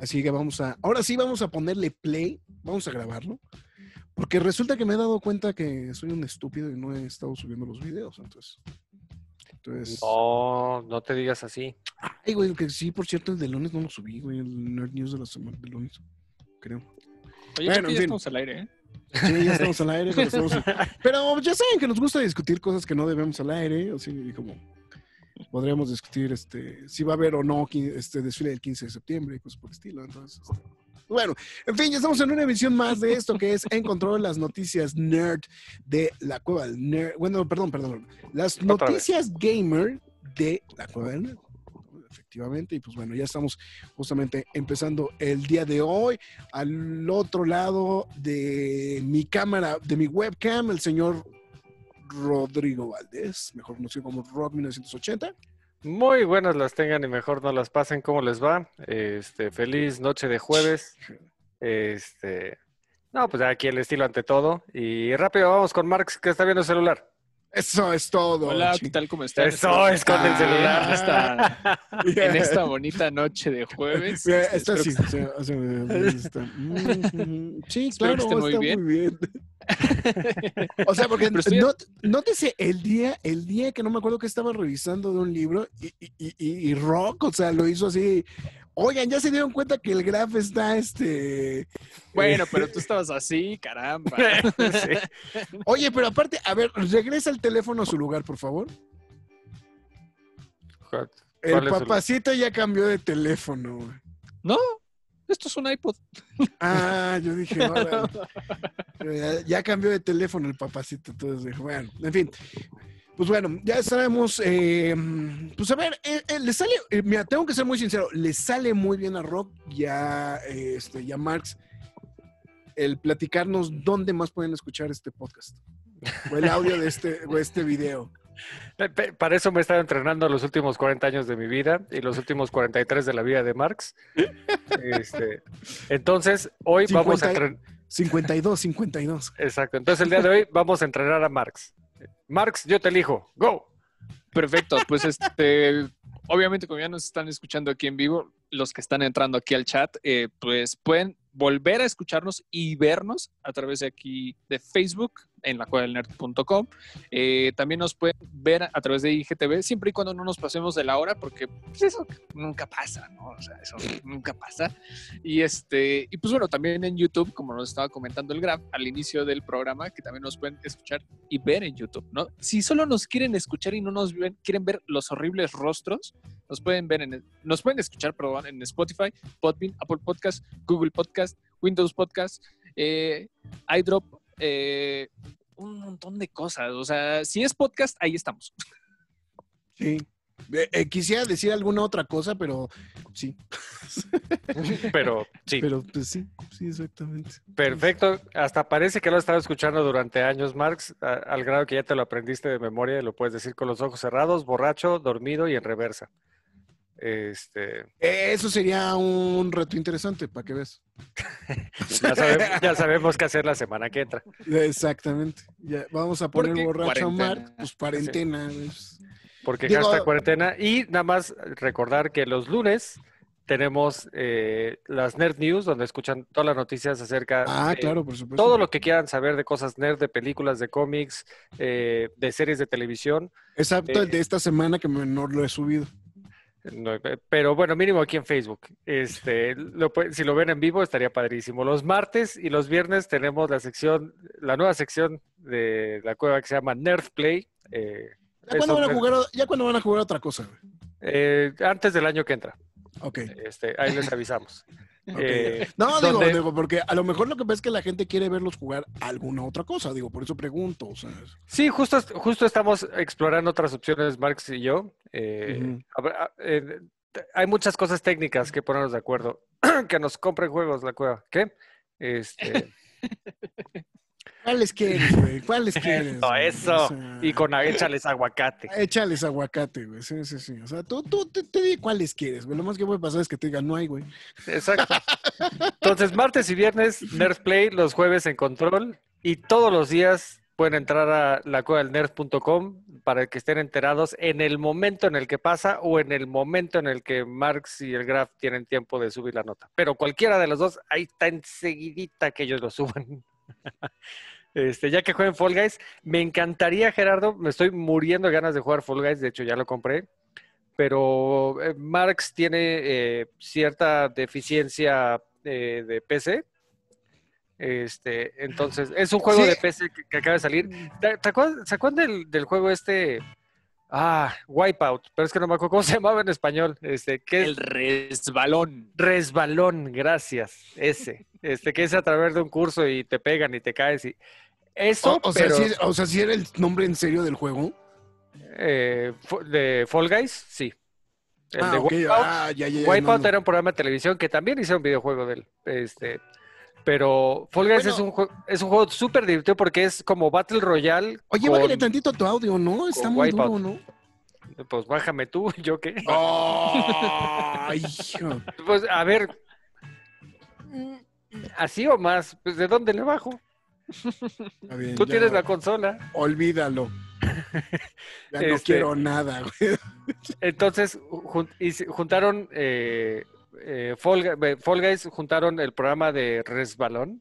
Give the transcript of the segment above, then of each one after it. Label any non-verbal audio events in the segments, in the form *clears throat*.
Así que vamos a, ahora sí vamos a ponerle play, vamos a grabarlo, porque resulta que me he dado cuenta que soy un estúpido y no he estado subiendo los videos, entonces. Entonces, No, no te digas así. ay, güey, que sí, por cierto, el de lunes no lo subí, güey, el Nerd News de la semana de lunes, creo. Oye, Bueno, creo en que ya fin. estamos al aire, ¿eh? Sí, ya estamos al aire, pero, estamos- *laughs* pero ya saben que nos gusta discutir cosas que no debemos al aire, así como podríamos discutir este si va a haber o no este desfile del 15 de septiembre y cosas por el estilo. Entonces, este, bueno, en fin, ya estamos en una emisión más de esto que es En Control, las noticias nerd de la cueva del nerd. Bueno, perdón, perdón. Las Otra vez. noticias gamer de la cueva del nerd. Efectivamente, y pues bueno, ya estamos justamente empezando el día de hoy. Al otro lado de mi cámara, de mi webcam, el señor Rodrigo Valdés, mejor conocido como Rock 1980. Muy buenas las tengan y mejor no las pasen. ¿Cómo les va? Este, feliz noche de jueves. Este, no, pues aquí el estilo ante todo. Y rápido vamos con Marx que está viendo el celular. Eso es todo. Hola, ¿qué tal? ¿Cómo están? Eso es con el Ah, celular. Esta- *laughs* en esta bonita noche de jueves. Está- *laughs* mm, Sí, claro, muy está bien. muy bien. *laughs* O sea, porque estoy- no- nótese el día, el día que no me acuerdo que estaba revisando de un libro y- y- y Rock, o sea, lo hizo así. Oigan, ya se dieron cuenta que el graph está este. Bueno, pero tú *laughs* estabas así, caramba. *laughs* Sí. Oye, pero aparte, a ver, regresa el teléfono a su lugar, por favor. ¿Cuál El papacito ya cambió de teléfono. güey. No, esto es un iPod. Ah, yo dije, órale. *laughs* ya, ya cambió de teléfono el papacito. Entonces, dije, bueno, en fin. Pues bueno, ya sabemos. eh, pues a ver, eh, eh, le sale. mira, tengo que ser muy sincero. Le sale muy bien a Rock ya, eh, este, ya Marx el platicarnos dónde más pueden escuchar este podcast. O el audio de este, o este video. Para eso me he estado entrenando los últimos 40 años de mi vida y los últimos 43 de la vida de Marx. Este, entonces, hoy vamos a 50. entrenar. 52, 52. Exacto. Entonces, el día de hoy vamos a entrenar a Marx. Marx, yo te elijo. Go. Perfecto, pues este, obviamente como ya nos están escuchando aquí en vivo, los que están entrando aquí al chat, eh, pues pueden volver a escucharnos y vernos a través de aquí de Facebook en la nerd.com. Eh, también nos pueden ver a través de IGTV, siempre y cuando no nos pasemos de la hora, porque pues, eso nunca pasa, ¿no? O sea, eso nunca pasa. Y este, y pues bueno, también en YouTube, como nos estaba comentando el Graf al inicio del programa, que también nos pueden escuchar y ver en YouTube, ¿no? Si solo nos quieren escuchar y no nos ven- quieren ver los horribles rostros, nos pueden ver en, nos pueden escuchar, en Spotify, Podbean, Apple Podcast, Google Podcast, Windows Podcast, eh, iDrop, eh, un montón de cosas. O sea, si es podcast, ahí estamos. Sí. Eh, eh, quisiera decir alguna otra cosa, pero sí. *laughs* Pero sí, Pero pues sí, sí, exactamente. perfecto. Hasta parece que lo has estado escuchando durante años, Marx, a- al grado que ya te lo aprendiste de memoria y lo puedes decir con los ojos cerrados, borracho, dormido y en reversa. Este, Eh, Eso sería un reto interesante, para que ves. *laughs* ya, sabe- ya sabemos qué hacer la semana que entra. Exactamente. Ya, vamos a poner borracho a. Mark, pues cuarentena. pues. Porque Digo- hashtag cuarentena. Y nada más recordar que los lunes tenemos eh, las Nerd News, donde escuchan todas las noticias acerca Ah, de claro, por supuesto. todo lo que quieran saber de cosas nerd, de películas, de cómics, eh, de series de televisión. El eh, de esta semana que no lo he subido. No, eh, pero bueno, mínimo aquí en Facebook. Este, lo si lo ven en vivo estaría padrísimo. Los martes y los viernes tenemos la sección, la nueva sección de la cueva que se llama Nerd Play. eh, ¿Ya cuándo, van a jugar, ya cuándo van a jugar otra cosa? eh, antes del año que entra. Ok. Este, ahí les avisamos. Eh, no, digo, donde- digo, porque a lo mejor lo que pasa es que la gente quiere verlos jugar alguna otra cosa. Digo, por eso pregunto. O sea, Sí, justo, justo estamos explorando otras opciones, Marx y yo. Eh, eh, hay muchas cosas técnicas que ponernos de acuerdo. *clears throat* que nos compren juegos la cueva. ¿Qué? Este, *laughs* ¿cuáles quieres, güey? ¿Cuáles quieres? Eso, güey? eso. O sea, y con échales aguacate. Échales aguacate, güey. Sí, sí, sí. O sea, tú, tú te, te di cuáles quieres, güey. Lo más que puede pasar es que te digan no hay, güey. Exacto. Entonces, martes y viernes, Nerd Play, los jueves en control y todos los días pueden entrar a lacuadelnerd.com para que estén enterados en el momento en el que pasa o en el momento en el que Marx y el Graf tienen tiempo de subir la nota. Pero cualquiera de los dos, ahí está enseguidita que ellos lo suban. *laughs* Este, ya que jueguen Fall Guys, me encantaría, Gerardo, me estoy muriendo de ganas de jugar Fall Guys, de hecho ya lo compré, pero eh, Marx tiene eh, cierta deficiencia eh, de PC. Este, entonces, es un juego Sí. de PC que, que acaba de salir. ¿Te, te acuerdas, ¿se acuerdan del, del juego este? Ah, Wipeout, pero es que no me acuerdo cómo *laughs* se llamaba en español. Este, que es El resbalón. Resbalón, gracias, ese. Este, que es a través de un curso y te pegan y te caes y eso, O, o sea, sí, o sea, sí era el nombre en serio del juego. eh, de Fall Guys, sí. El ah, de. Wipeout, Ah, ya, ya, ya, Wipeout no, no. era un programa de televisión que también hizo un videojuego de él. Este, pero Fall Guys Bueno. es un juego, es un juego súper divertido porque es como Battle Royale. Oye, con- bájale tantito tu audio, ¿no? Está muy Wipeout. duro, ¿no? Pues bájame tú, *laughs* yo qué. Ay, hijo. Pues a ver, así o más, pues ¿de dónde le bajo? Está bien, Tú ya, tienes la consola. Olvídalo. Ya no Este- quiero nada, güey. Entonces, jun- y se- juntaron eh, eh, Fall, Gu- Fall Guys, juntaron el programa de Resbalón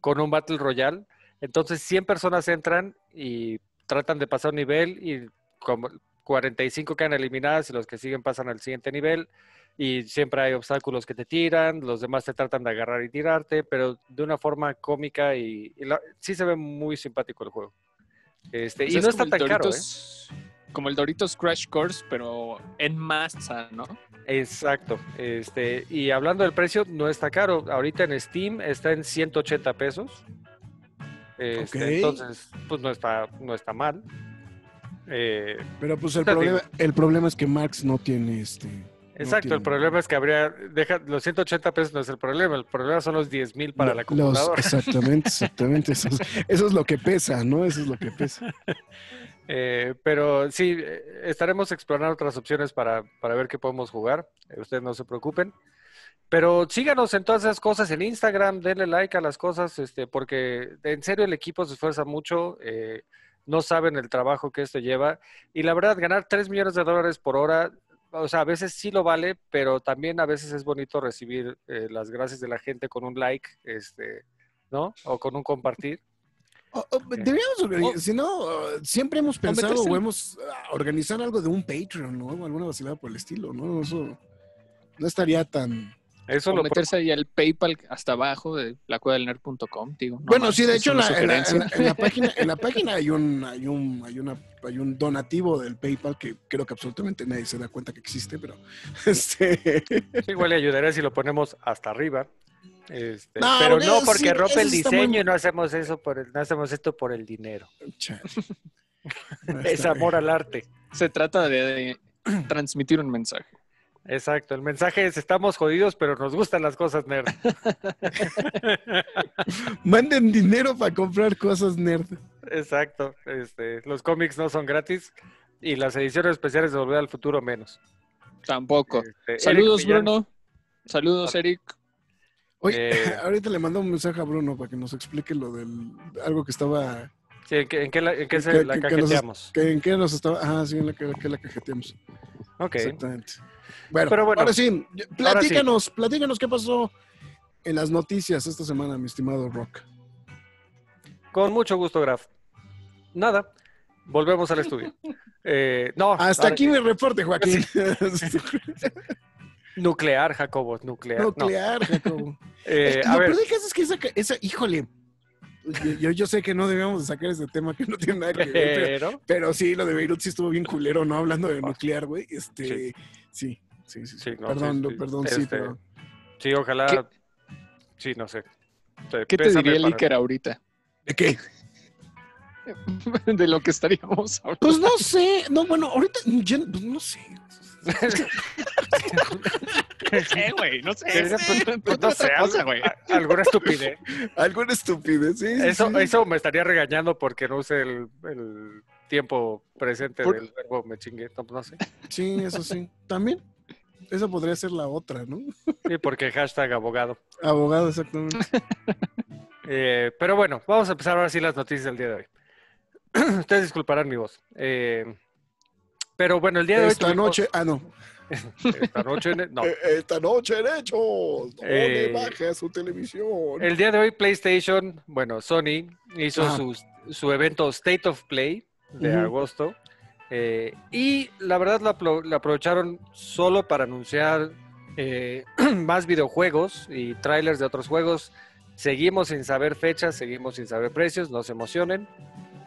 con un Battle Royale. Entonces, 100 personas entran y tratan de pasar un nivel y como 45 quedan eliminadas y los que siguen pasan al siguiente nivel. Y siempre hay obstáculos que te tiran, los demás te tratan de agarrar y tirarte, pero de una forma cómica y, y la- sí se ve muy simpático el juego. Este, Pues y no está tan caro, ¿eh? Como el Doritos Crash Course, pero en masa, ¿no? Exacto. Este, y hablando del precio, no está caro. Ahorita en Steam está en 180 pesos. Este, Ok. Entonces, pues no está, no está mal. Eh, Pero pues el problema, el problema es que Marx no tiene este. exacto, tiene- el problema es que habría, deja, los 180 pesos no es el problema, el problema son los 10 mil para lo- la los- computadora. exactamente, exactamente. Eso es, eso es lo que pesa, ¿no? Eso es lo que pesa. *laughs* Eh, pero sí, eh, estaremos explorando otras opciones para, para ver qué podemos jugar. Eh, ustedes no se preocupen. Pero síganos en todas esas cosas en Instagram, denle like a las cosas, este, porque en serio el equipo se esfuerza mucho, eh, no saben el trabajo que esto lleva. Y la verdad, ganar 3 millones de dólares por hora, o sea, a veces sí lo vale, pero también a veces es bonito recibir eh, las gracias de la gente con un like, este, ¿no? O con un compartir. O- o, deberíamos organizar, si no, uh, siempre hemos pensado o hemos ah, organizar algo de un Patreon, ¿no? O alguna vacilada por el estilo, ¿no? Eso no estaría tan. Eso O lo meterse ahí al PayPal hasta abajo de la del nerd.com, digo. no bueno, más, sí, de hecho, la, en, la, en sugerencia. la- en la *laughs* página, en la página hay un, hay un, hay una, hay un donativo del PayPal que creo que absolutamente nadie se da cuenta que existe, pero *laughs* este. Sí, igual le ayudaría si lo ponemos hasta arriba. Este, No, pero no porque sí, rompe el muy- diseño y no hacemos eso por el, no hacemos esto por el dinero. *laughs* Es amor al arte. Se trata de, de *clears throat* transmitir un mensaje. Exacto. El mensaje es estamos jodidos, pero nos gustan las cosas nerd. *laughs* Manden dinero para comprar cosas nerd. Exacto. Este, los cómics no son gratis y las ediciones especiales de Volver al Futuro menos. Tampoco. Este, Saludos, Bruno. Saludos, Eric. Oye, Eh. *laughs* ahorita le mando un mensaje a Bruno para que nos explique lo del algo que estaba Sí, ¿en qué, en qué la, en qué se Que- la que- que nos- que en qué nos estaba, ah, sí, en la que, la cajeteamos. Ok. Exactamente. Bueno, Pero bueno, ahora sí, platícanos, platícanos qué pasó en las noticias esta semana, mi estimado Rock. Con mucho gusto, Graf. Nada. Volvemos al estudio. *laughs* Eh, no. Hasta ahora- aquí mi reporte, Joaquín. *laughs* Nuclear, Jacobo, nuclear. no. Nuclear, Jacobo. Eh, Es- a lo ver, peor de caso es que esa, esa híjole, yo, yo, yo sé que no debemos de sacar ese tema que no tiene nada que ver, pero, pero pero sí, lo de Beirut sí estuvo bien culero, ¿no? Hablando de nuclear, güey. Este, sí, sí, sí. sí, Sí, no, perdón, sí, perdón, sí, Este, pero... sí, ojalá. ¿Qué? Sí, no sé. ¿Qué te diría el Iker ahorita? ¿De qué? *laughs* de lo que estaríamos hablando. Pues no sé, no, bueno, ahorita, yo, pues no sé. No sé, güey, no sé. No sé, cosa, güey. alguna estupidez. Alguna estupidez, sí. sí, Eso, sí. eso me estaría regañando porque no usé el, el tiempo presente Por- del verbo me chingué. No, no sé. Sí, eso sí. También. Esa podría ser la otra, ¿no? Sí, porque hashtag abogado. Abogado, exactamente. Eh, pero bueno, vamos a empezar ahora sí las noticias del día de hoy. *clears throat* ustedes disculparán mi voz. Eh, pero bueno, el día de hoy. Esta noche, ah, no. *laughs* Esta noche. No. *laughs* Eh, Esta noche en Hechos, no Eh, le baje a su televisión. El día de hoy, PlayStation, bueno, Sony hizo Ajá. su, su evento State of Play de Ujú. agosto. eh, y la verdad la aprovecharon solo para anunciar eh, *clears throat* más videojuegos y trailers de otros juegos. Seguimos sin saber fechas, seguimos sin saber precios, no se emocionen.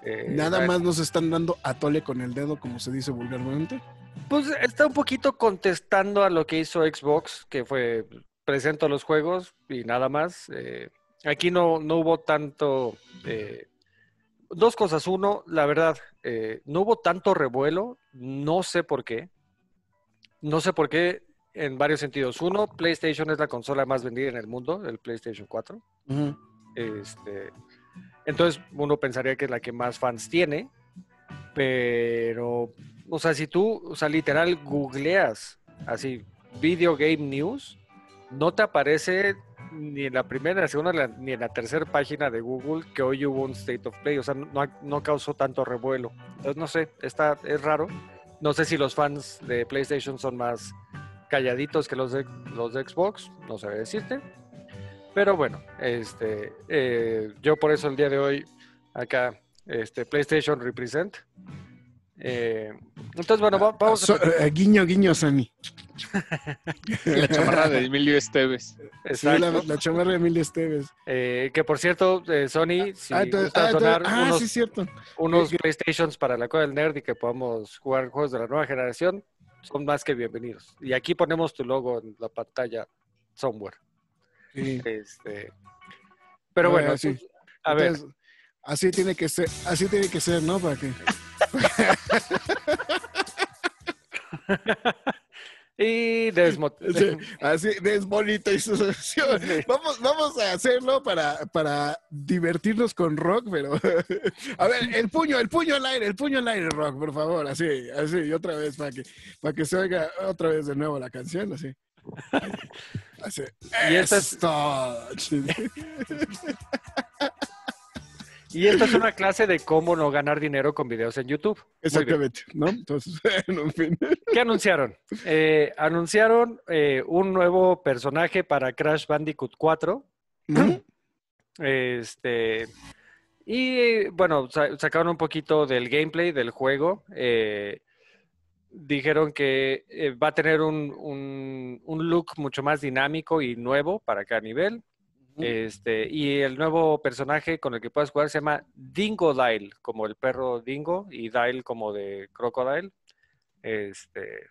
Eh, Nada más nos están dando a tole con el dedo, como se dice vulgarmente. Pues está un poquito contestando a lo que hizo Xbox, que fue presento los juegos y nada más. Eh, aquí no, no hubo tanto... eh, dos cosas. Uno, la verdad, eh, no hubo tanto revuelo, no sé por qué. No sé por qué en varios sentidos. Uno, PlayStation es la consola más vendida en el mundo, el PlayStation 4. Este, entonces uno pensaría que es la que más fans tiene, pero, o sea, si tú, o sea, literal googleas así, Video Game News, no te aparece ni en la primera, la segunda, ni en la tercera página de Google que hoy hubo un State of Play, o sea, no, causó tanto revuelo. Entonces, no sé, está, es raro. No sé si los fans de PlayStation son más calladitos que los de, los de Xbox, no sabe decirte. Pero bueno, este, eh, yo por eso el día de hoy acá, este, PlayStation Represent. Eh, entonces, bueno, va- vamos So- a... eh, guiño, guiño, Sammy. *laughs* La chamarra de Emilio Esteves. Sí, la, Exacto. la chamarra de Emilia Esteves. Eh, que por cierto, eh, Sony, si ah, entonces- gusta ah, donar ah, unos, sí, cierto. unos que- PlayStations para la Cueva del Nerd y que podamos jugar juegos de la nueva generación, son más que bienvenidos. Y aquí ponemos tu logo en la pantalla somewhere. Sí. Este, pero bueno, sí. a ver, Entonces, así tiene que ser, así tiene que ser, ¿no? Para que *laughs* y desmo- *laughs* Sí, *laughs* así desmonetización. Sí. Vamos, vamos a hacerlo para, para divertirnos con rock, pero a ver, el puño, el puño al aire, el puño al aire, rock, por favor, así, así, otra vez para que, para que se oiga otra vez de nuevo la canción, así. Así. Y esta es-. Y esta es una clase de cómo no ganar dinero con videos en YouTube. Exactamente, ¿no? Entonces, *laughs* en fin. ¿Qué anunciaron? Eh, anunciaron eh, un nuevo personaje para Crash Bandicoot 4. Ujú. Este, y bueno, sa- sacaron un poquito del gameplay del juego. eh, dijeron que eh, va a tener un, un- un look mucho más dinámico y nuevo para cada nivel. Este, y el nuevo personaje con el que puedes jugar se llama Dingodile, como el perro Dingo, y Dile como de Crocodile. Este,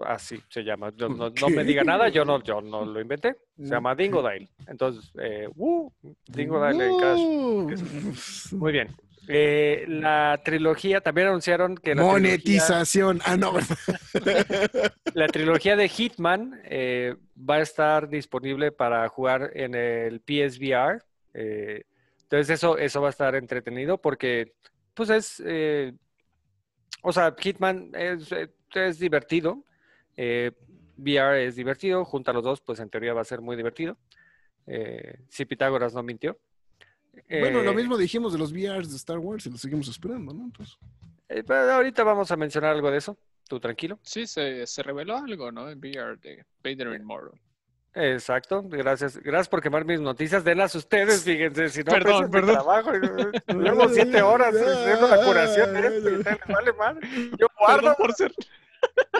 así se llama. No, no- no me diga nada, yo no, yo no lo inventé. Se llama Ok. Dingodile. Entonces, eh, ¡uh! Dingodile en Crash. Uh, Muy bien. Eh, la trilogía, también anunciaron que la trilogía, Monetización. Ah, no, *laughs* la trilogía de Hitman eh, va a estar disponible para jugar en el PSVR. eh, entonces eso, eso va a estar entretenido porque pues es, eh, o sea, Hitman es, es divertido. VR es divertido, junta los dos, pues en teoría va a ser muy divertido. si Pitágoras no mintió. Bueno, lo Eh, mismo dijimos de los VRs de Star Wars y lo seguimos esperando, ¿no? Entonces, Eh, pero ahorita vamos a mencionar algo de eso. Tú tranquilo. Sí, se, se reveló algo, ¿no? En VR de Vader Immortal. Exacto. Gracias. Gracias por quemar mis noticias. Denlas ustedes, fíjense. Si no, Perdón, perdón. trabajo. Llevo siete horas *laughs* haciendo la curación les vale madre. Yo guardo, por ser.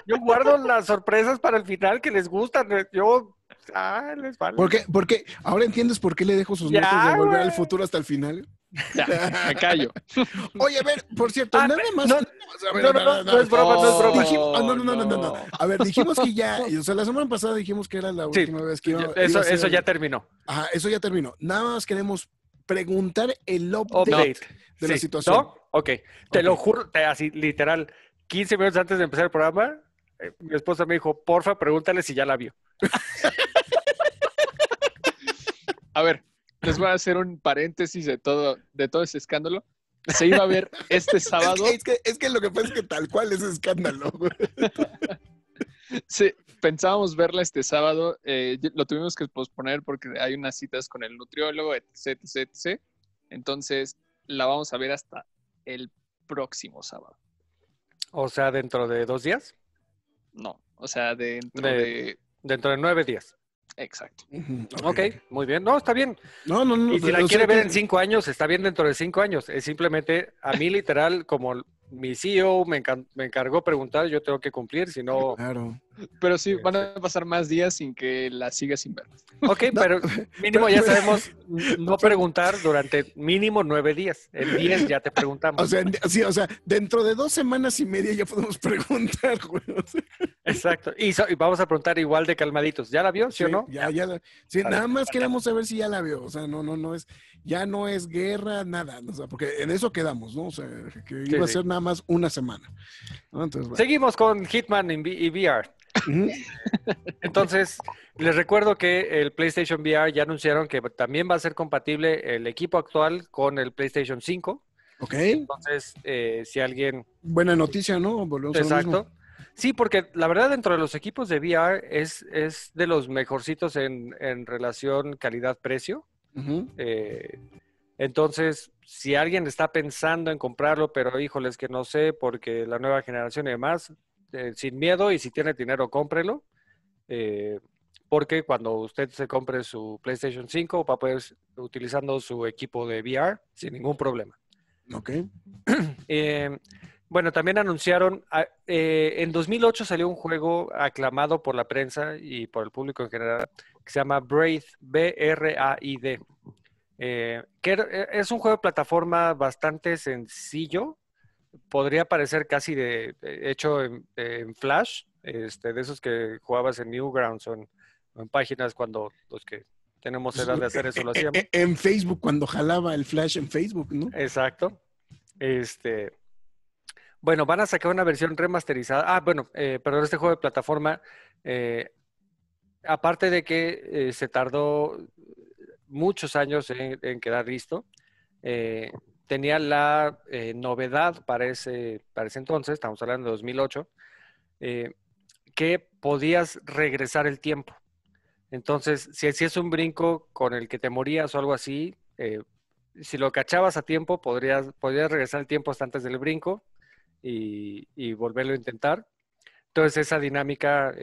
yo guardo las sorpresas para el final que les gustan. Yo, ah, les vale. ¿Por qué? Porque ahora entiendes por qué le dejo sus Ya, notas de volver al futuro hasta el final. Ya, me callo. *laughs* Oye, a ver, por cierto, Ah, nada más. no, no, no, no, no es broma, no es broma. Dijimos- ah, no, no, no, no, no, no. no. A ver, dijimos que ya, o sea, la semana pasada dijimos que era la Sí, última vez que iba, eso, iba a ser eso ya terminó. Ajá, eso ya terminó. Nada más queremos preguntar el update. Update. de la situación. ¿No? Ok. Te lo juro, así, literal. 15 minutos antes de empezar el programa, eh, mi esposa me dijo, porfa, pregúntale si ya la vio. *laughs* A ver, les voy a hacer un paréntesis de todo, de todo ese escándalo. Se iba a ver este *laughs* sábado. Es que, es que lo que pasa es que tal cual es escándalo. güey. *laughs* Sí, pensábamos verla este sábado, eh, lo tuvimos que posponer porque hay unas citas con el nutriólogo, etc, etc, etc. Entonces, la vamos a ver hasta el próximo sábado. O sea, dentro de dos días. No, o sea, dentro De- de... Dentro de nueve días. Exacto. Ujú, Ok, muy bien. No, está bien. No, no, no. Y si la quiere ver que- en cinco años, está bien dentro de cinco años. Es simplemente, a mí literal, como mi CEO me, encan- me encargó preguntar, yo tengo que cumplir, si no... Claro. Pero sí, van a pasar más días sin que la sigas sin ver. Ok, No, pero *laughs* mínimo ya *laughs* sabemos no preguntar durante mínimo nueve días. En diez ya te preguntamos. O sea, sí, o sea, dentro de dos semanas y media ya podemos *laughs* preguntar, güey. O sea, Exacto. Y, so- y vamos a preguntar igual de calmaditos. ¿Ya la vio, sí, o no? Ya, ya. la- sí, nada más queremos saber si ya la vio. O sea, no, no, no es, ya no es guerra, nada. O sea, porque en eso quedamos, ¿no? O sea, que Sí, iba a sí. ser nada más una semana. ¿No? Entonces, bueno. Seguimos con Hitman y VR. *laughs* Entonces, les recuerdo que el PlayStation VR ya anunciaron que también va a ser compatible el equipo actual con el PlayStation 5. Ok. Entonces, eh, si alguien... Buena noticia, ¿no? Volvemos a lo mismo. Exacto. Sí, porque la verdad dentro de los equipos de VR es, es de los mejorcitos en, en relación calidad-precio. Eh, entonces, si alguien está pensando en comprarlo, pero híjoles que no sé, porque la nueva generación y demás, eh, sin miedo y si tiene dinero, cómprelo. Eh, porque cuando usted se compre su PlayStation 5 va a poder utilizando su equipo de VR sin ningún problema. Ok. *clears throat* Eh, bueno, también anunciaron, ah, eh, en 2008 salió un juego aclamado por la prensa y por el público en general, que se llama Braid, B-R-A-I-D. Eh, que era- eh, es un juego de plataforma bastante sencillo, podría parecer casi de, hecho en, en Flash, este, de esos que jugabas en Newgrounds o en, páginas cuando los que tenemos edad de hacer eso lo hacíamos. Eh, En Facebook, cuando jalaba el flash en Facebook, ¿no? Exacto. Este, bueno, van a sacar una versión remasterizada. Ah, bueno, eh, perdón, este juego de plataforma, eh, aparte de que eh, se tardó muchos años en, en quedar listo, eh, tenía la eh, novedad para ese, para ese entonces, estamos hablando de 2008, eh, que podías regresar el tiempo. Entonces, si hacías un brinco con el que te morías o algo así, si lo cachabas a tiempo, podrías, podrías regresar el tiempo hasta antes del brinco y, volverlo a intentar. Entonces, esa dinámica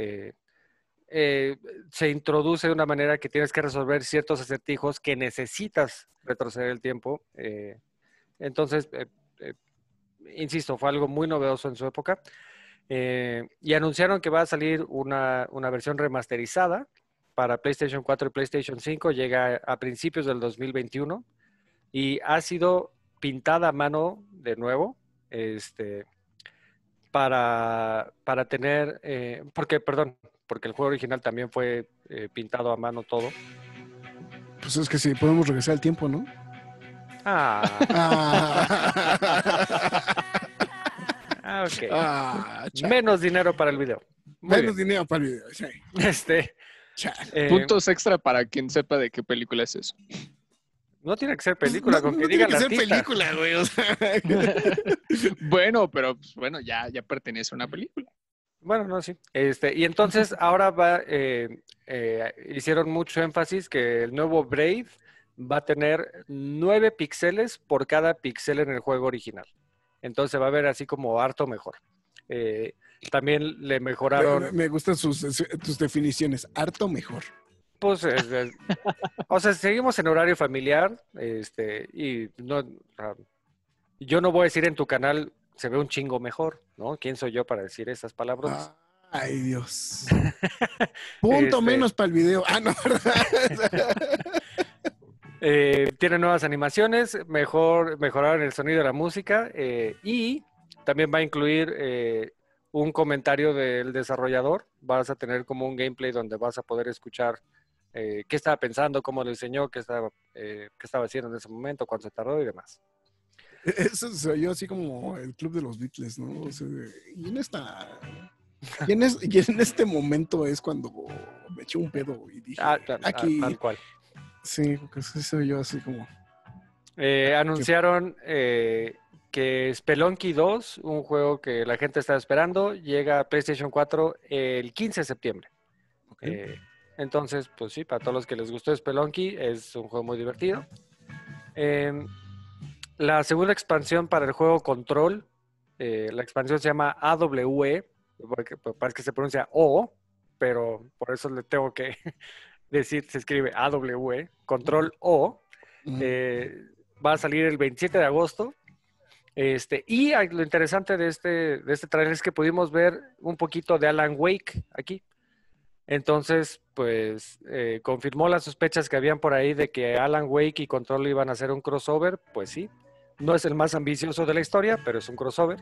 eh, se introduce de una manera que tienes que resolver ciertos acertijos que necesitas retroceder el tiempo. eh, entonces, eh, insisto, fue algo muy novedoso en su época. Y anunciaron que va a salir una, una versión remasterizada para PlayStation 4 y PlayStation 5. Llega a principios del 2021 y ha sido pintada a mano de nuevo. Este, para, para tener, porque, perdón, porque el juego original también fue eh, pintado a mano todo. Pues es que sí, podemos regresar al tiempo, ¿no? Ah, *laughs* *laughs* Ah, ok. ah. Menos dinero para el video. Muy Menos bien. dinero para el video. sí. Este, eh, Puntos extra para quien sepa de qué película es eso. no tiene que ser película, No- con no que tiene digan que ser película, güey. o sea. *laughs* Bueno, pero pues, bueno, ya, ya pertenece a una película. Bueno, no, sí. Este, y entonces ahora va, eh, eh, hicieron mucho énfasis que el nuevo Brave va a tener nueve píxeles por cada píxel en el juego original. Entonces va a ver así como harto mejor. Eh, también le me, mejoraron, me gustan sus, tus definiciones. Harto mejor. pues, es- es- o sea, seguimos en horario familiar, este, y no, yo no voy a decir en tu canal se ve un chingo mejor, ¿no? ¿Quién soy yo para decir esas palabras? Ay, Dios. *laughs* Punto Este- menos para el video. Ah, no, ¿verdad? *laughs* *laughs* Eh, tiene nuevas animaciones, mejor, mejoraron el sonido de la música eh, y también va a incluir eh, un comentario del desarrollador. Vas a tener como un gameplay donde vas a poder escuchar eh, qué estaba pensando, cómo lo diseñó, qué estaba, eh, qué estaba haciendo en ese momento, cuánto se tardó y demás. Eso se oyó así como el club de los Beatles, ¿no? O sea, y en esta. Y en, *laughs* es- y en este momento es cuando me eché un pedo y dije, Ah, ta- ah, aquí, tal cual. sí, porque se oyó así como, Eh, anunciaron eh, que Spelunky 2, un juego que la gente estaba esperando, llega a PlayStation 4 el 15 de septiembre. Eh, entonces, pues sí, para todos los que les gustó Spelunky, es un juego muy divertido. La segunda expansión para el juego Control, eh, la expansión se llama AWE, porque pues, parece que se pronuncia O, pero por eso le tengo que *laughs* decir, se escribe AWE, Control O. Eh, va a salir el 27 de agosto. Este, y ah, lo interesante de este, de este trailer es que pudimos ver un poquito de Alan Wake aquí. Entonces, pues eh, confirmó las sospechas que habían por ahí de que Alan Wake y Control iban a hacer un crossover. Pues sí, no es el más ambicioso de la historia, pero es un crossover,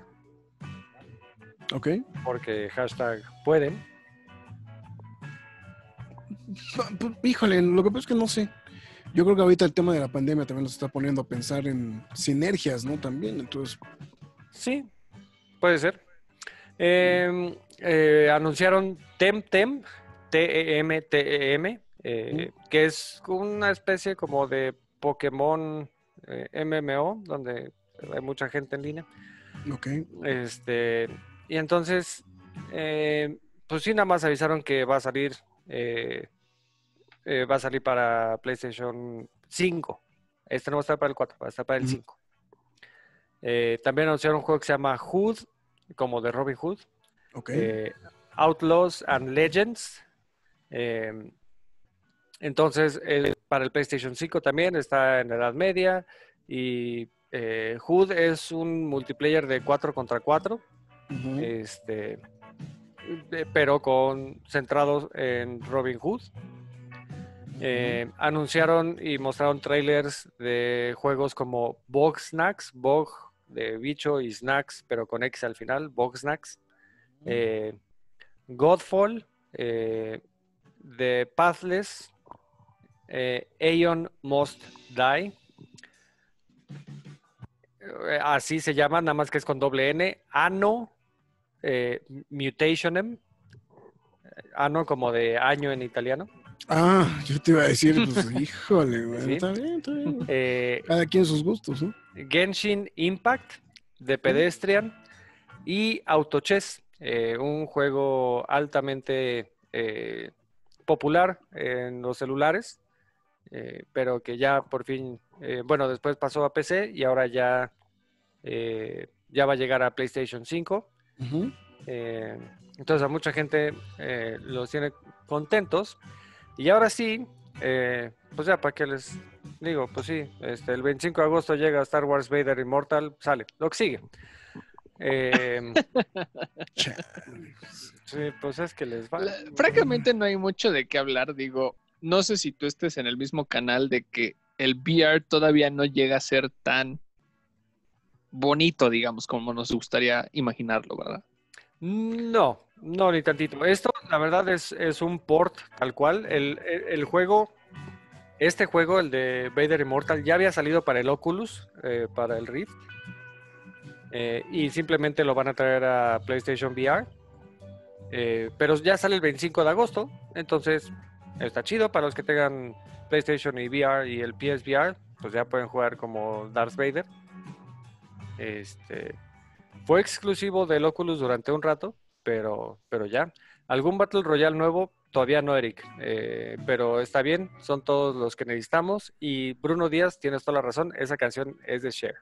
Ok. porque hashtag pueden. *laughs* Híjole, lo que pasa es que no sé. Yo creo que ahorita el tema de la pandemia también nos está poniendo a pensar en sinergias, ¿no? También, entonces, Sí, puede ser. Eh, eh, anunciaron Temtem, T-E-M-T-E-M, eh, que es una especie como de Pokémon eh, MMO, donde hay mucha gente en línea. ok. Este, y entonces, eh, pues sí, nada más avisaron que va a salir, eh, va a salir para PlayStation 5. Este no va a estar para el 4, va a estar para el Ujú. 5. Eh, también anunciaron un juego que se llama Hood, como de Robin Hood. Ok. Outlaws and Legends. Eh, entonces, eh, para el PlayStation 5 también está en la Edad Media. Y eh, Hood es un multiplayer de 4 contra 4 Ujú. este, pero con centrados en Robin Hood. Eh, anunciaron y mostraron trailers de juegos como Bog Snacks, Bog de bicho y Snacks, pero con X al final, Bog Snacks. Eh, Godfall, eh, The Pathless, eh, Aeon Must Die. Eh, así se llama, nada más que es con doble N. Anno eh, Mutationem. Anno como de año en italiano. Ah, yo te iba a decir, pues, *laughs* híjole, güey. Sí. Está bien, está bien. Eh, Cada quien sus gustos, ¿no? Genshin Impact de Pedestrian y Autochess, eh, un juego altamente eh, popular en los celulares, eh, pero que ya por fin, eh, bueno, después pasó a PC y ahora ya, eh, ya va a llegar a PlayStation 5. Ujú. Eh, entonces a mucha gente eh, los tiene contentos. Y ahora sí, eh, pues ya para que les digo, pues sí, este, el 25 de agosto llega Star Wars Vader Immortal, sale, lo que sigue. Eh, *laughs* sí, pues es que les va. La- francamente no hay mucho de qué hablar, digo, no sé si tú estés en el mismo canal de que el VR todavía no llega a ser tan bonito, digamos, como nos gustaría imaginarlo, ¿verdad? No, no, ni tantito. Esto, la verdad, es, es un port tal cual. El, el- juego, este juego, el de Vader Immortal, ya había salido para el Oculus, eh, para el Rift. eh, y simplemente lo van a traer a PlayStation VR. eh, pero ya sale el 25 de agosto. Entonces, está chido para los que tengan PlayStation y VR y el PSVR. Pues ya pueden jugar como Darth Vader. Este. Fue exclusivo del Oculus durante un rato, pero, pero ya. ¿Algún Battle Royale nuevo? Todavía no, Eric. Eh, pero está bien, son todos los que necesitamos. Y Bruno Díaz, tienes toda la razón, esa canción es de Cher.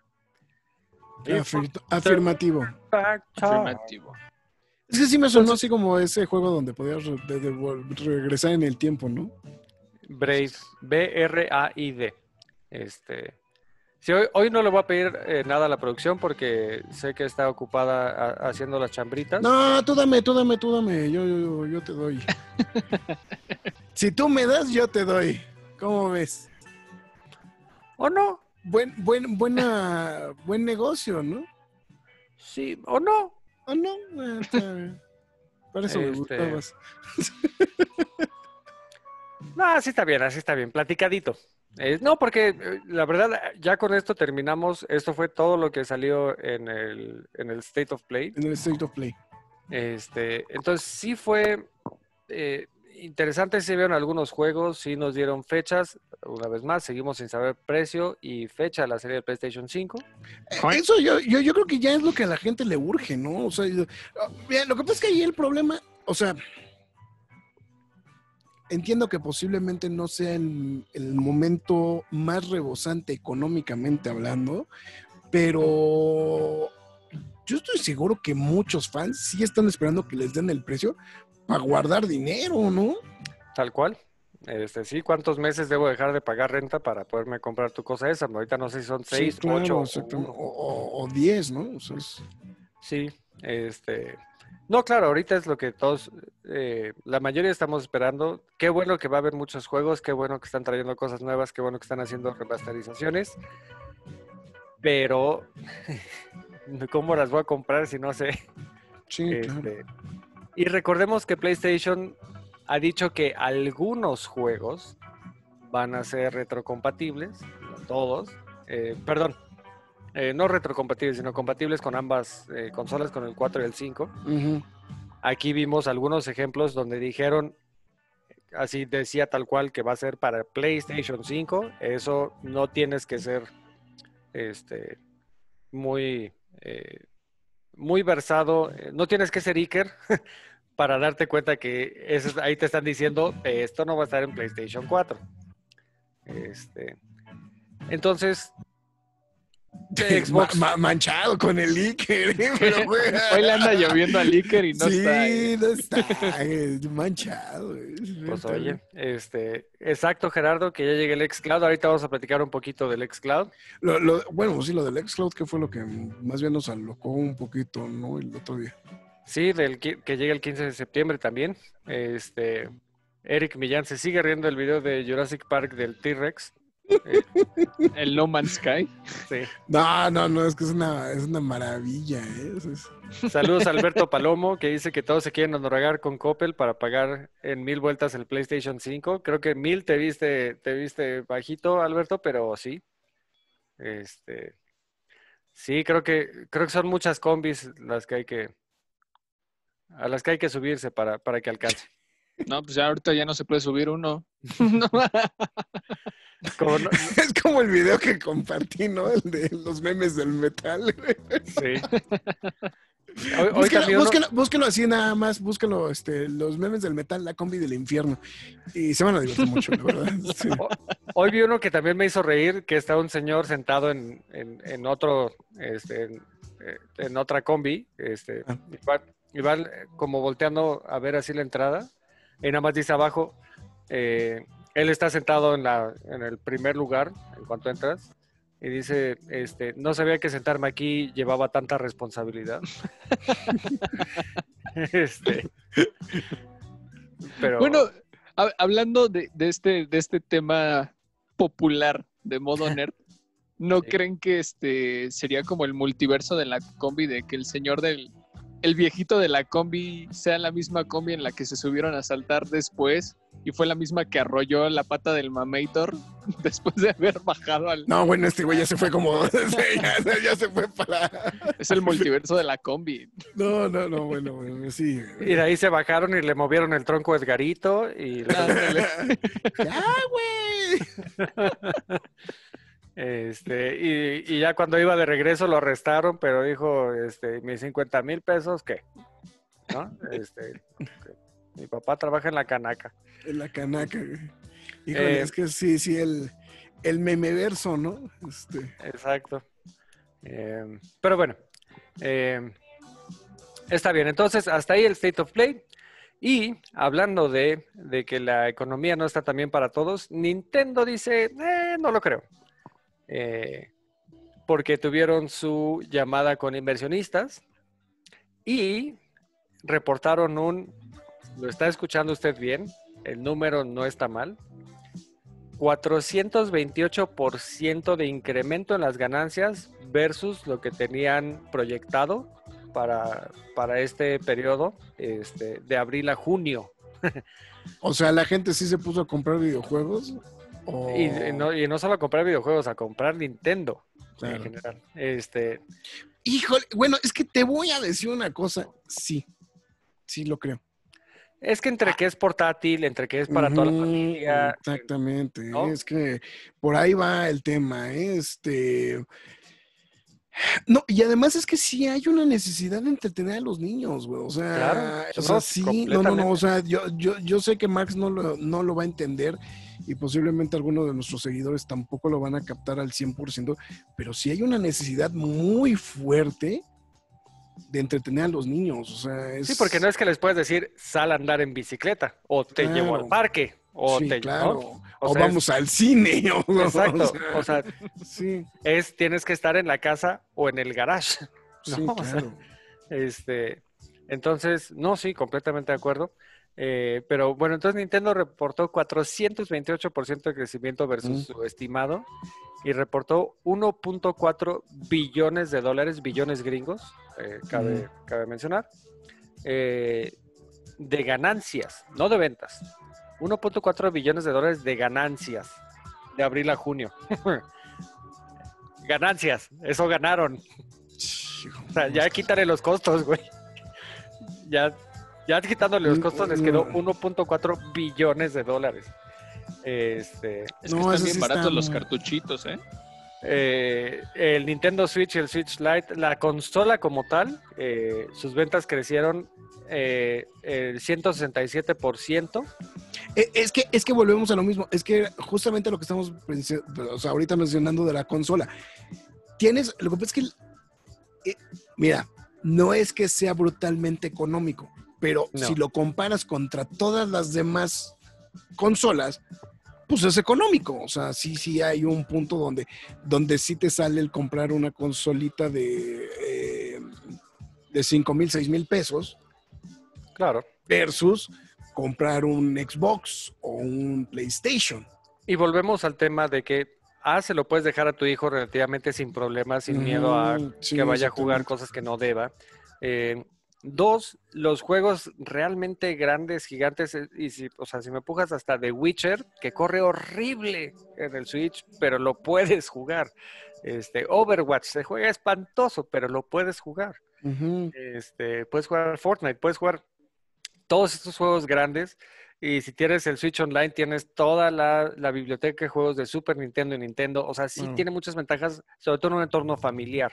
Afir- afirmativo. Afirmativo. Es que sí me sonó así como ese juego donde podías re- regresar en el tiempo, ¿no? Brave, B-R-A-I-D. Este, sí, hoy, hoy no le voy a pedir eh, nada a la producción porque sé que está ocupada a- haciendo las chambritas. No, tú dame, tú dame, tú dame. Yo, yo, yo te doy. *laughs* si tú me das, yo te doy. ¿Cómo ves? ¿O no? Buen, buen, buena, buen negocio, ¿no? Sí, o no. ¿O no? Eh, está bien. Para eso me Este, gustabas. *laughs* No, así está bien, así está bien, platicadito. Eh, no, porque eh, la verdad, ya con esto terminamos. Esto fue todo lo que salió en el, en el State of Play. En el State of Play. Este, entonces sí fue eh, interesante, se vieron algunos juegos, sí nos dieron fechas. Una vez más, seguimos sin saber precio y fecha de la serie de PlayStation 5. Eh, Eso yo, yo, yo creo que ya es lo que a la gente le urge, ¿no? O sea, yo- ah, mira, lo que pasa es que ahí el problema, o sea, entiendo que posiblemente no sea el, el momento más rebosante económicamente hablando, pero yo estoy seguro que muchos fans sí están esperando que les den el precio para guardar dinero, ¿no? Tal cual. Este, sí, ¿cuántos meses debo dejar de pagar renta para poderme comprar tu cosa esa? Ahorita no sé si son seis, Sí, claro, ocho. o, o- o diez, ¿no? O sea, es- Sí, este. No, claro, ahorita es lo que todos, eh, la mayoría estamos esperando. Qué bueno que va a haber muchos juegos, qué bueno que están trayendo cosas nuevas, qué bueno que están haciendo remasterizaciones. Pero, *laughs* *laughs* ¿cómo las voy a comprar si no sé? sí, claro. Este, y recordemos que PlayStation ha dicho que algunos juegos van a ser retrocompatibles, no todos, eh, perdón, eh, no retrocompatibles, sino compatibles con ambas eh, consolas, con el 4 y el 5. Ujú. Aquí vimos algunos ejemplos donde dijeron, así decía tal cual que va a ser para PlayStation 5, eso no tienes que ser este, muy, eh, muy versado, eh, no tienes que ser Iker *laughs* para darte cuenta que ahí te están diciendo, "Eh, esto no va a estar en PlayStation 4. Este, entonces, de *laughs* Xbox, Ma- ma- manchado con el Iker, ¿eh? *laughs* Pero, güey, Hoy le anda lloviendo al Iker y no sí, está. ahí. no está. eh, manchado. eh, Pues oye, este, exacto Gerardo, que ya llegue el xCloud. Ahorita vamos a platicar un poquito del xCloud. Lo- lo- bueno, sí, lo del Xcloud, que fue lo que más bien nos alocó un poquito, ¿no? El otro día. Sí, del que llega el 15 de septiembre también. Este, Eric Millán se sigue riendo del video de Jurassic Park del T-Rex. El No Man's Sky. Sí. No, no, no, es que es una, es una maravilla, ¿eh? Es- es- Saludos a Alberto Palomo, que dice que todos se quieren honorar con Coppel para pagar en mil vueltas el PlayStation 5. Creo que mil te viste, te viste bajito, Alberto, pero sí. Este, sí, creo que, creo que son muchas combis las que hay que, a las que hay que subirse para, para que alcance. No, pues ya ahorita ya no se puede subir uno. No. *laughs* *laughs* Como no- *laughs* Es como el video que compartí, ¿no? El de los memes del metal. sí. Hoy, hoy búsquelo así nada más, búsquelo, este, los memes del metal, la combi del infierno. Y se van a divertir mucho, la verdad. Sí. Hoy vi uno que también me hizo reír, que está un señor sentado en, en- en otro, este, en, eh, en otra combi, este, Ah. y va, y va, como volteando a ver así la entrada, y nada más dice abajo, eh, él está sentado en, la, en el primer lugar en cuanto entras, y dice, este, no sabía que sentarme aquí llevaba tanta responsabilidad. *laughs* *laughs* este, pero, Bueno, ha- hablando de, de este, de este tema popular de modo *laughs* nerd, ¿no Sí. creen que este sería como el multiverso de la combi, de que el señor del, el viejito de la combi sea la misma combi en la que se subieron a saltar después y fue la misma que arrolló la pata del mamator *laughs* después de haber bajado al... No, bueno, este güey ya se fue como. *laughs* ya, ya se fue para. Es el multiverso de la combi. No, no, no, bueno, bueno, sí. y de ahí se bajaron y le movieron el tronco a Edgarito y le- *laughs* ya, güey. Este, y, y ya cuando iba de regreso lo arrestaron, pero dijo, este, mis 50 mil pesos, ¿qué? ¿No? Este, *laughs* mi papá trabaja en la canaca. En la canaca. Híjole, Eh, es que sí, sí, el, el memeverso, ¿no? Este, Exacto. Eh, pero bueno, eh, está bien. Entonces, hasta ahí el State of Play. Y hablando de, de que la economía no está también para todos, Nintendo dice, "Eh, no lo creo. Eh, porque tuvieron su llamada con inversionistas y reportaron un, lo está escuchando usted bien, el número no está mal, 428% de incremento en las ganancias versus lo que tenían proyectado para, para este periodo este, de abril a junio. *laughs* o sea, la gente sí se puso a comprar videojuegos. O- Y, y no, y no solo a comprar videojuegos, a comprar Nintendo Claro. en general. Este, Híjole, bueno, es que te voy a decir una cosa. Sí, sí lo creo. es que entre que es portátil, entre que es para toda la familia. Exactamente. ¿no? Es que por ahí va el tema. Este. No, y además es que sí hay una necesidad de entretener a los niños, güey. O sea, Claro, o sea no, sí, no, no, no. O sea, yo, yo, yo sé que Max no lo, no lo va a entender y posiblemente algunos de nuestros seguidores tampoco lo van a captar al 100%, pero sí hay una necesidad muy fuerte de entretener a los niños. O sea, es. Sí, porque no es que les puedes decir, sal a andar en bicicleta, o te llevo al parque, o Sí, te claro. ¿no? O, O sea, vamos al cine. o- Exacto. sea, O sea, *laughs* sí, es tienes que estar en la casa o en el garage. *laughs* sí, sea, claro. Este, entonces, no, sí, completamente de acuerdo. Eh, pero bueno, entonces Nintendo reportó 428% de crecimiento versus Mm. su estimado y reportó 1.4 billones de dólares, billones gringos, eh, cabe, cabe mencionar, eh, de ganancias, no de ventas. 1.4 billones de dólares de ganancias de abril a junio. *laughs* ganancias, eso ganaron. O sea, ya quítale los costos, güey. Ya, ya quitándole los costos les quedó 1.4 billones de dólares. Este, Es No, que están eso bien sí baratos está los cartuchitos, ¿eh? eh, el Nintendo Switch y el Switch Lite, la consola como tal, eh, sus ventas crecieron eh, el 167%. Eh, Es que, es que volvemos a lo mismo. Es que justamente lo que estamos o sea, ahorita mencionando de la consola. Tienes, lo que pasa es que, eh, mira, no es que sea brutalmente económico, pero No. si lo comparas contra todas las demás consolas, pues es económico. O sea, sí, sí hay un punto donde, donde sí te sale el comprar una consolita de, eh, de 5 mil, 6 mil pesos Claro. versus comprar un Xbox o un PlayStation. Y volvemos al tema de que A, se lo puedes dejar a tu hijo relativamente sin problemas, sin miedo a Mm, sí, que vaya a jugar cosas que no deba. Eh, dos, los juegos realmente grandes, gigantes, eh, y si, o sea, si me empujas hasta The Witcher, que corre horrible en el Switch, pero lo puedes jugar. Este, Overwatch se juega espantoso, pero lo puedes jugar. Este, puedes jugar Fortnite, puedes jugar todos estos juegos grandes. Y si tienes el Switch Online, tienes toda la, la biblioteca de juegos de Super Nintendo y Nintendo. O sea, sí Claro. tiene muchas ventajas, sobre todo en un entorno familiar.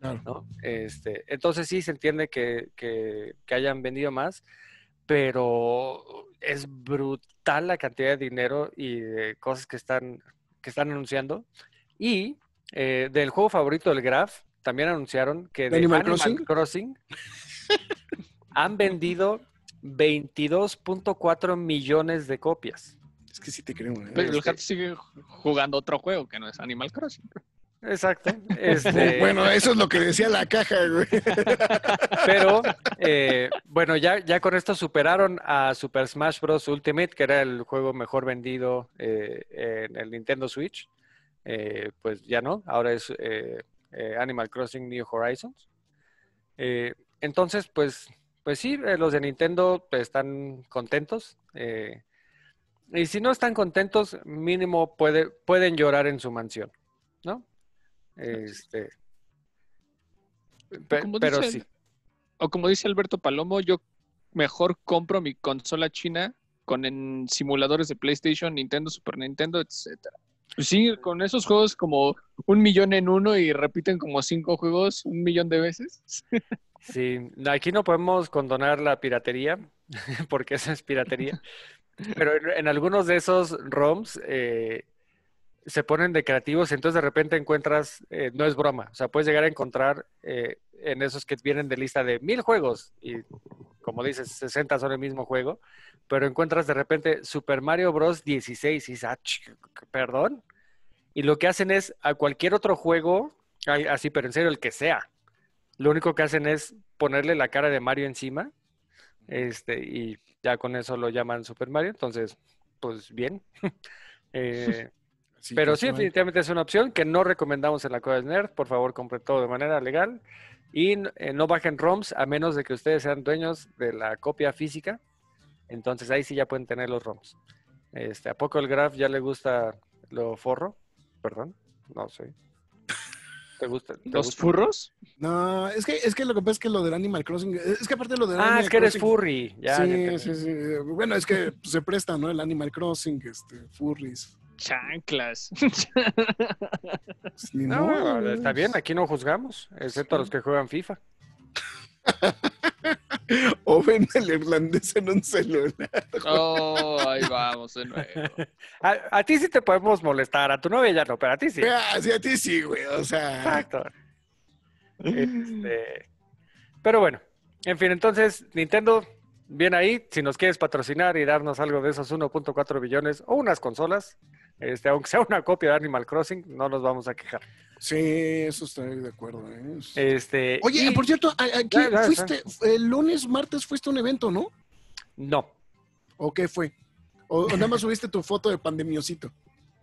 Claro. ¿no? Este, entonces sí se entiende que, que- que hayan vendido más, pero es brutal la cantidad de dinero y de cosas que están, que están anunciando. Y eh, del juego favorito del Graph, también anunciaron que ¿De Animal Animal, Crossing? Crossing *laughs* han vendido 22.4 millones de copias. Es que sí te creo. ¿eh? Pero el gato sigue jugando otro juego que no es Animal Crossing. Exacto. *laughs* Este, Bueno, eso es lo que decía la caja, güey. *laughs* Pero eh, bueno, ya, ya con esto superaron a Super Smash Bros. Ultimate, que era el juego mejor vendido eh, en el Nintendo Switch. Eh, pues ya no, ahora es eh, Animal Crossing New Horizons. Entonces, pues, pues sí, los de Nintendo pues, están contentos. y si no están contentos, mínimo puede, pueden llorar en su mansión. Este, pe- Como pero dice sí. O como dice Alberto Palomo, yo mejor compro mi consola china con en simuladores de PlayStation, Nintendo, Super Nintendo, etcétera. Sí, con esos juegos como un millón en uno y repiten como cinco juegos un millón de veces. Sí, aquí no podemos condonar la piratería, *laughs* porque eso es piratería. *laughs* Pero en, en algunos de esos ROMs eh, se ponen de creativos, entonces de repente encuentras, eh, no es broma, o sea, puedes llegar a encontrar eh, en esos que vienen de lista de mil juegos, y como dices, 60 son el mismo juego, pero encuentras de repente Super Mario Bros. 16 y "Ah, perdón. Y lo que hacen es a cualquier otro juego, así, pero en serio, el que sea, lo único que hacen es ponerle la cara de Mario encima, este, y ya con eso lo llaman Super Mario, entonces, pues bien. *laughs* Eh, Sí, pero sí, definitivamente es una opción que no recomendamos en la Cueva de Nerd. Por favor, compren todo de manera legal y eh, no bajen ROMs a menos de que ustedes sean dueños de la copia física. Entonces ahí sí ya pueden tener los ROMs. Este, ¿A poco el Graph ya le gusta lo forro? Perdón, no sé. ¿Te gusta? te ¿Los gusta? furros? No, es que, es que lo que pasa es que lo del Animal Crossing, es que aparte lo del Ah, Animal es que eres Crossing- furry. Ya, ya sí, sí, sí. Bueno, es que se presta, ¿no? El Animal Crossing, este, furries. Chanclas. *laughs* No, está bien, aquí no juzgamos, excepto a los que juegan FIFA. *laughs* O ven el irlandés en un celular. Oh, ahí vamos de nuevo. *laughs* A, a ti sí te podemos molestar, a tu novia ya no, pero a ti sí. Ah, sí, a ti sí, güey. O sea. Exacto. Este, pero bueno, en fin, entonces, Nintendo, bien ahí, si nos quieres patrocinar y darnos algo de esos 1.4 billones o unas consolas, este, aunque sea una copia de Animal Crossing, no nos vamos a quejar. Sí, eso estoy de acuerdo. ¿eh? Este, Oye, y- por cierto, ¿a- aquí Ya, ya, fuiste, el lunes, martes fuiste a un evento, ¿no? no, ¿O qué fue? ¿O, o nada más subiste tu foto de pandemiosito?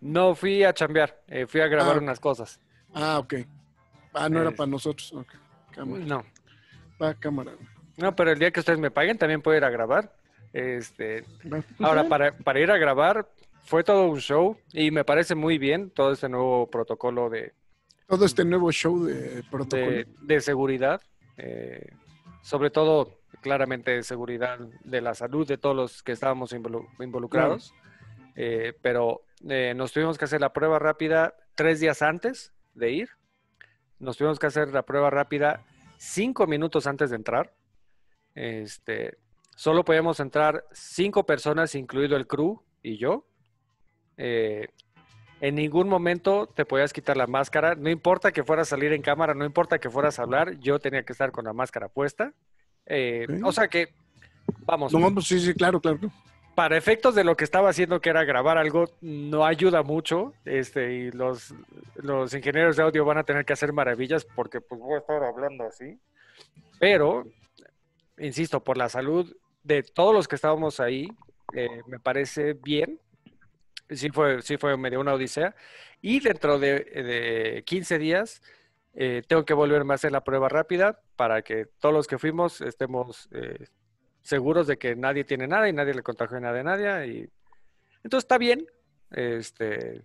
no fui a chambear, eh, fui a grabar Ah. unas cosas. Ah, ok. Ah, no era Es- para nosotros. Ok. Cámara. No, Va, cámara. no, pero el día que ustedes me paguen también puedo ir a grabar. Este. Ahora, para, para ir a grabar, fue todo un show y me parece muy bien todo este nuevo protocolo de, Todo este nuevo show de protocolo. de, de seguridad, eh, sobre todo claramente de seguridad de la salud de todos los que estábamos involu- involucrados, Eh, pero eh, nos tuvimos que hacer la prueba rápida tres días antes de ir, nos tuvimos que hacer la prueba rápida cinco minutos antes de entrar, este, solo podíamos entrar cinco personas, incluido el crew y yo. Eh, en ningún momento te podías quitar la máscara, no importa que fueras a salir en cámara, no importa que fueras a hablar, yo tenía que estar con la máscara puesta. Eh. O sea que, vamos, No, pues sí, sí, claro, claro. para efectos de lo que estaba haciendo, que era grabar algo, no ayuda mucho. Este, y los, los ingenieros de audio van a tener que hacer maravillas porque pues voy a estar hablando así. Pero, insisto, por la salud de todos los que estábamos ahí, eh, me parece bien. Sí fue, sí fue medio una odisea. Y dentro de, de 15 días eh, tengo que volverme a hacer la prueba rápida para que todos los que fuimos estemos eh, seguros de que nadie tiene nada y nadie le contagió nada de nadie. Y... Entonces está bien. Este,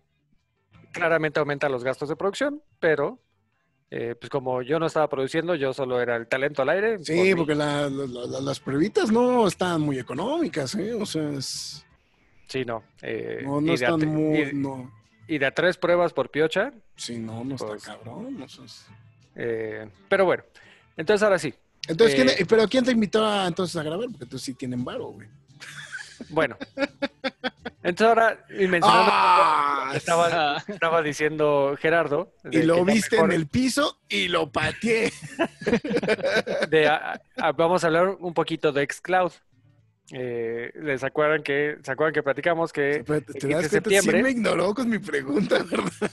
claramente aumenta los gastos de producción, pero eh, pues como yo no estaba produciendo, yo solo era el talento al aire. Sí, porque la- la- la- las pruebitas no están muy económicas, ¿eh? O sea, es- Sí, no. eh, no, no y, a, muy... y- No, y de a tres pruebas por piocha. sí, no, no está Pues- cabrón. o sea, es- eh, pero bueno, entonces ahora sí. Entonces, ¿quién- Eh, ¿pero quién te invitó a, entonces a grabar? Porque tú sí tienen varo, güey. Bueno. Entonces ahora, y mencionando, ¡Ah! estaba, estaba diciendo Gerardo. Y lo viste mejor- en el piso y lo pateé. de, a- a- vamos a hablar un poquito de Xcloud. Eh, ¿Les acuerdan que, se acuerdan que platicamos que Pero ¿Te el 15 das de cuenta? Sí septiembre, me ignoró con mi pregunta, *laughs* ¿verdad?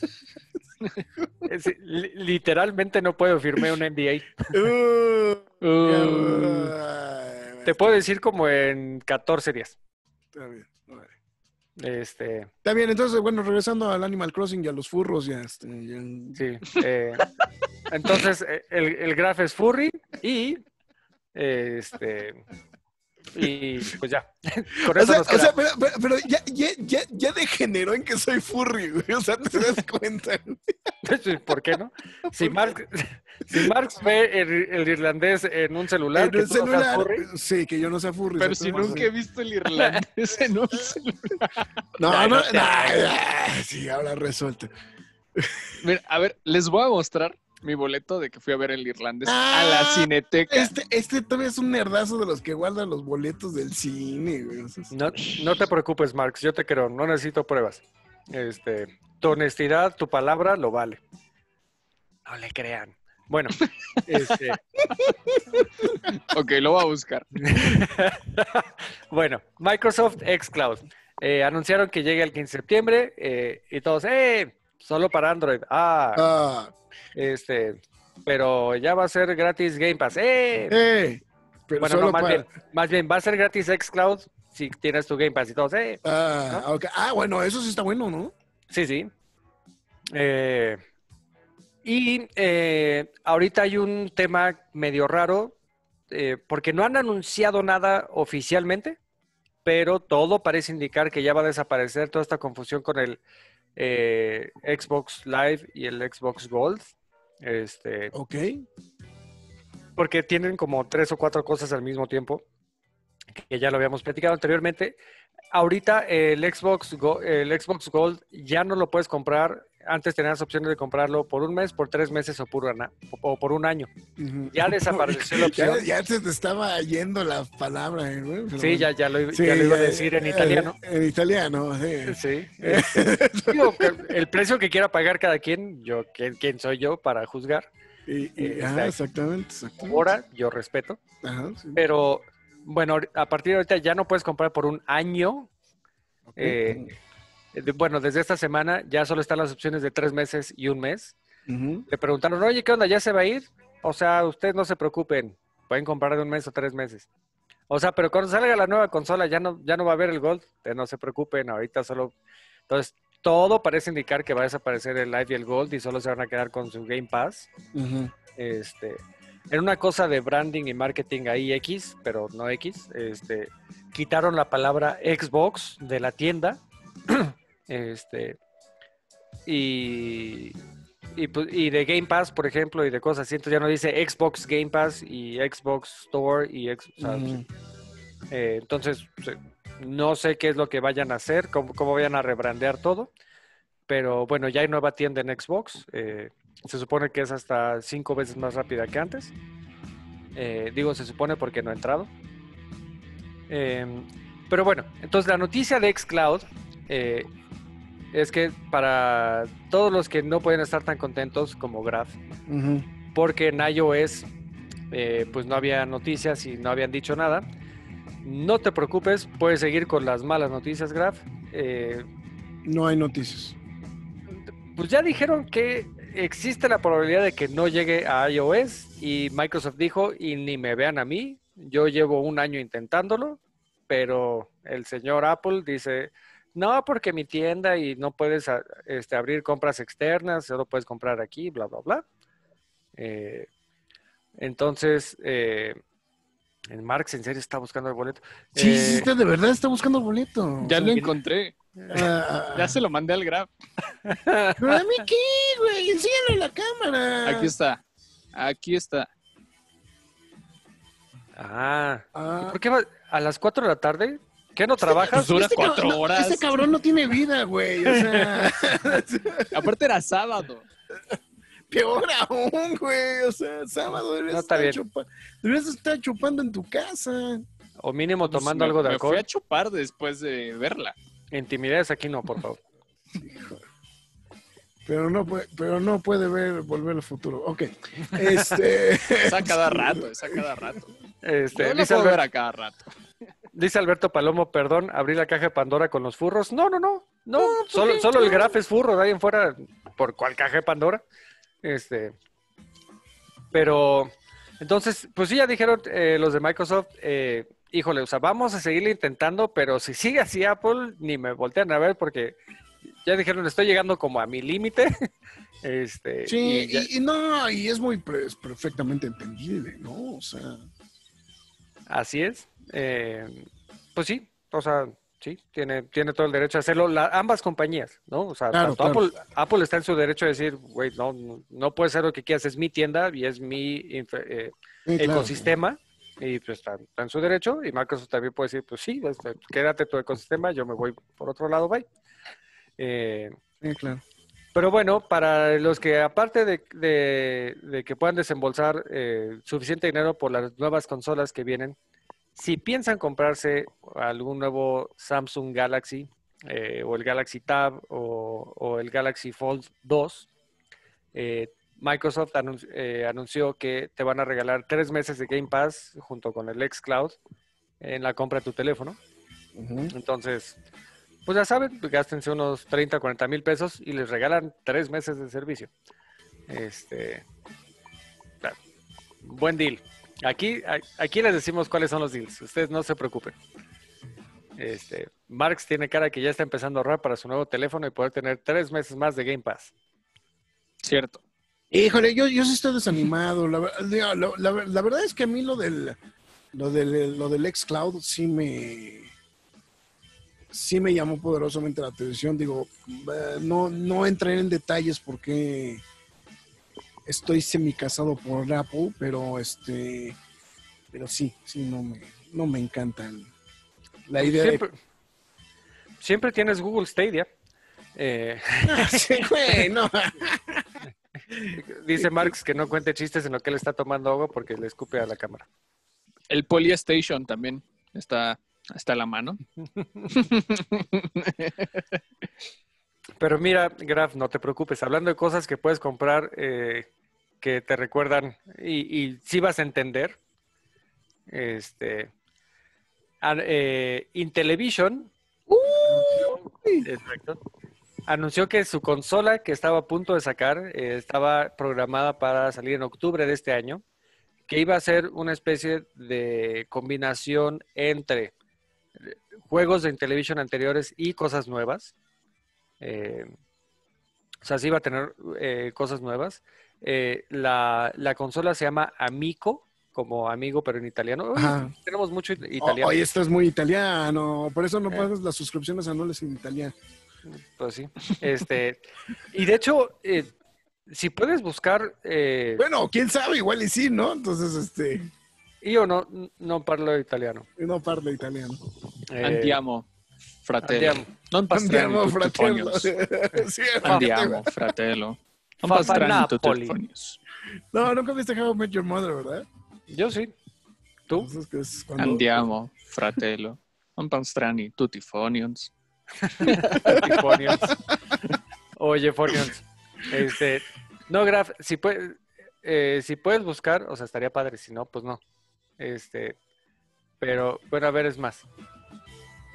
eh, literalmente no puedo firmar un NDA. *laughs* Uh, uh, Te puedo decir como en 14 días. Está bien, vale. Este, Está bien, entonces, bueno, regresando al Animal Crossing y a los furros, ya, este, ya- sí. eh, entonces, el, el graph es furry y este y pues ya. *laughs* Con O eso sea, nos o sea, quedamos. pero, pero- pero ya, ya, ya, ya degeneró en que soy furry, güey. O sea, te das cuenta. *laughs* ¿Por qué no? *laughs* Si Marx, si Marx ve el, el irlandés en un celular, En que el tú no seas celular, furry, sí, que yo no sea furry. pero si nunca he visto el irlandés en un celular. No, no, no no, sí, ahora resuelto. Mira, a ver, les voy a mostrar mi boleto de que fui a ver el irlandés Ah, a la cineteca. Este, este todavía es un nerdazo de los que guardan los boletos del cine, güey. No, no te preocupes, Marx, yo te creo, no necesito pruebas. Este, tu honestidad, tu palabra lo vale. No le crean. Bueno, *laughs* este, Ok, lo voy a buscar. *laughs* bueno, Microsoft xCloud. Eh, anunciaron que llega el 15 de septiembre eh, y todos, ¡eh! Solo para Android. Ah, Ah, este, pero ya va a ser gratis Game Pass. ¡Eh! eh, pero bueno, solo no, más para- bien, más bien, va a ser gratis xCloud si tienes tu Game Pass y todos, ¡eh! Ah. Ah, bueno, eso sí está bueno, ¿no? Sí, sí. Eh, y eh, ahorita hay un tema medio raro, eh, porque no han anunciado nada oficialmente, pero todo parece indicar que ya va a desaparecer toda esta confusión con el eh, Xbox Live y el Xbox Gold. Este, Ok. porque tienen como tres o cuatro cosas al mismo tiempo, que ya lo habíamos platicado anteriormente. ahorita el Xbox, Go- el Xbox Gold ya no lo puedes comprar. Antes tenías opciones de comprarlo por un mes, por tres meses o por, una- o por un año. Ujú. Ya desapareció la *laughs* opción. Ya, ya se te estaba yendo la palabra, eh, pero Sí, ya, ya, lo, Sí, ya lo iba a decir en eh, italiano. En italiano, sí. Sí. *laughs* digo, el precio que quiera pagar cada quien, yo, ¿quién, quién soy yo para juzgar? Y, y- Eh, ajá, exactamente, exactamente. Ahora yo respeto. Ajá, sí. Pero bueno, a partir de ahorita ya no puedes comprar por un año. Eh, bueno, desde esta semana ya solo están las opciones de tres meses y un mes. Le preguntaron, oye, ¿qué onda? ¿Ya se va a ir? O sea, ustedes no se preocupen, pueden comprar de un mes o tres meses. O sea, pero cuando salga la nueva consola ya no, ya no va a haber el Gold, ustedes no se preocupen, ahorita solo... Entonces, todo parece indicar que va a desaparecer el Live y el Gold y solo se van a quedar con su Game Pass. Este, en una cosa de branding y marketing ahí X, pero no X, este, quitaron la palabra Xbox de la tienda. *clears throat* este, y, y, pu- y de Game Pass, por ejemplo, y de cosas así, entonces ya no dice Xbox Game Pass y Xbox Store y ex- o sea, Ujú. eh, entonces, no sé qué es lo que vayan a hacer, cómo, cómo vayan a rebrandear todo, pero bueno, ya hay nueva tienda en Xbox. eh, se supone que es hasta cinco veces más rápida que antes. Eh, digo, se supone porque no he entrado. Em, pero bueno, entonces la noticia de Xcloud eh, es que para todos los que no pueden estar tan contentos como Ujú. porque en iOS eh, pues no había noticias y no habían dicho nada. No te preocupes, puedes seguir con las malas noticias, Graph. Eh, No hay noticias. pues ya dijeron que existe la probabilidad de que no llegue a iOS y Microsoft dijo, y ni me vean a mí, yo llevo un año intentándolo, pero el señor Apple dice, no, porque mi tienda y no puedes a- este, abrir compras externas, solo puedes comprar aquí, bla, bla, bla. Eh, entonces, eh, el Marx en serio está buscando el boleto. Sí, Eh, sí, está- de verdad está buscando el boleto. Ya O lo encontré. ah, Ya se lo mandé al Grab. Pero a mí qué, güey, enséñalo en la cámara. Aquí está. Aquí está. Ah, ¿y Ah, ¿por qué va a las 4 de la tarde? ¿Qué no trabajas? Pues dura este cuatro cabrón- no, horas. Este cabrón no tiene vida, güey. O sea, *laughs* Aparte era sábado. peor aún, güey. O sea, sábado deberías, No, estar, chupa- deberías estar chupando en tu casa. O mínimo Pues tomando me- algo de Me fui alcohol. a chupar después de verla. Intimidades aquí no, por favor. *laughs* Pero no puede, pero no puede ver volver al futuro. Ok. *laughs* Este. Es a cada rato, es a cada rato. Este, Yo dice, puedo ver a cada rato. Dice Alberto Palomo, perdón, abrí la caja de Pandora con los furros. No, no, no. No, ¿por solo, solo el graf es furro, de ahí en fuera, por cuál caja de Pandora. Este. Pero, entonces, pues sí, ya dijeron eh, los de Microsoft, eh, híjole, o sea, vamos a seguirle intentando, pero si sigue así Apple, ni me voltean a ver porque ya dijeron, estoy llegando como a mi límite. *laughs* Este, Sí, y ya- y, y no, y es muy es perfectamente entendible, ¿no? O sea. Así es. Eh, pues sí, o sea, sí, tiene, tiene todo el derecho a hacerlo. La- ambas compañías, ¿no? O sea, Claro, tanto claro. Apple, Apple está en su derecho de decir, güey, no, no, no puede ser lo que quieras, es mi tienda y es mi eh, sí, claro. ecosistema. Y pues está, está en su derecho. Y Microsoft también puede decir, pues sí, este, quédate tu ecosistema, yo me voy por otro lado, bye. Eh, Sí, claro. pero bueno, para los que aparte de, de- de que puedan desembolsar eh, suficiente dinero por las nuevas consolas que vienen, si piensan comprarse algún nuevo Samsung Galaxy eh, o el Galaxy Tab o, o el Galaxy Fold 2, eh, Microsoft anun- eh, anunció que te van a regalar tres meses de Game Pass junto con el xCloud en la compra de tu teléfono. Entonces, pues ya saben, gástense unos 30, 40 mil pesos y les regalan tres meses de servicio. Este, claro, buen deal. Aquí, aquí les decimos cuáles son los deals. Ustedes no se preocupen. Este, Marx tiene cara que ya está empezando a ahorrar para su nuevo teléfono y poder tener tres meses más de Game Pass. Cierto. Híjole, yo, yo sí estoy desanimado. La, la- la- la verdad es que a mí lo del lo del lo del xCloud sí me sí me llamó poderosamente la atención. Digo, eh, no, no entraré en detalles porque estoy semi casado por Apple, pero este pero sí, sí no me no me encantan la idea de Siempre, siempre tienes Google Stadia. Eh, *laughs* Sí, güey, no. *laughs* dice Marx que no cuente chistes en lo que él está tomando agua porque le escupe a la cámara. El Polystation también está, está a la mano. *laughs* Pero mira, Graf, no te preocupes. Hablando de cosas que puedes comprar eh, que te recuerdan y, y sí vas a entender. Este. an- eh, Intellivision. Exacto. Anunció que su consola que estaba a punto de sacar eh, estaba programada para salir en octubre de este año, que iba a ser una especie de combinación entre eh, juegos de Intellivision anteriores y cosas nuevas. Eh, o sea, sí iba a tener eh, cosas nuevas. Eh, la, la consola se llama Amico, como amigo, pero en italiano. Uy, tenemos mucho italiano. Oye, esto es muy italiano. Por eso no Eh. pagas las suscripciones anuales en italiano. Pues sí. Este, y de hecho, eh, si puedes buscar, eh, Bueno, quién sabe, igual y sí, ¿no? Entonces, este, io no, no parlo italiano. no parla italiano. Eh, Andiamo, fratello. Andiamo. Non Andiamo, fratello. *laughs* Andiamo, fratello. Non Fa- fa pastrani tutti Napoli. fonios. No, nunca viste How I Met Your Mother, ¿verdad? Yo sí. ¿Tú? Entonces, que es cuando- Andiamo, fratello. Non pastrani tutti fonions. Fonions. Oye, Fonions. Este, no, Graf, si puedes, eh, si puedes buscar, o sea, estaría padre, si no, pues no. Este, pero, bueno, a ver, es más.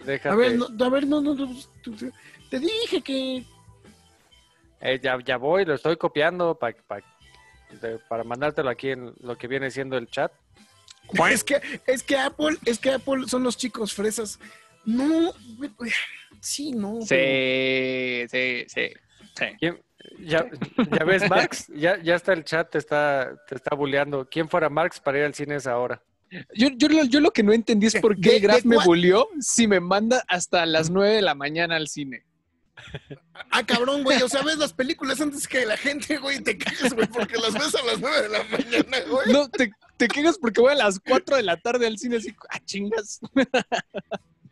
Déjate. A ver, no, a ver, no, no, no, tú- te dije que Eh, ya, ya voy, lo estoy copiando pa- pa- de- para mandártelo aquí en lo que viene siendo el chat. es que es que Apple, es que Apple son los chicos fresas. No, güey, sí, no. pero- Sí, sí, sí. sí. ¿Quién- Ya, ya ves, Marx, ya, ya está el chat, te está, te está bulleando. ¿Quién fuera Marx para ir al cine esa hora? Yo, yo, lo- yo lo que no entendí es por ¿De- qué Graf me bulió si me manda hasta las 9 de la mañana al cine. Ah, cabrón, güey. O sea, ves las películas antes que la gente, güey, te cagas, güey, porque las ves a las 9 de la mañana, güey. No, te, te quejas porque voy a las 4 de la tarde al cine así, ah, chingas.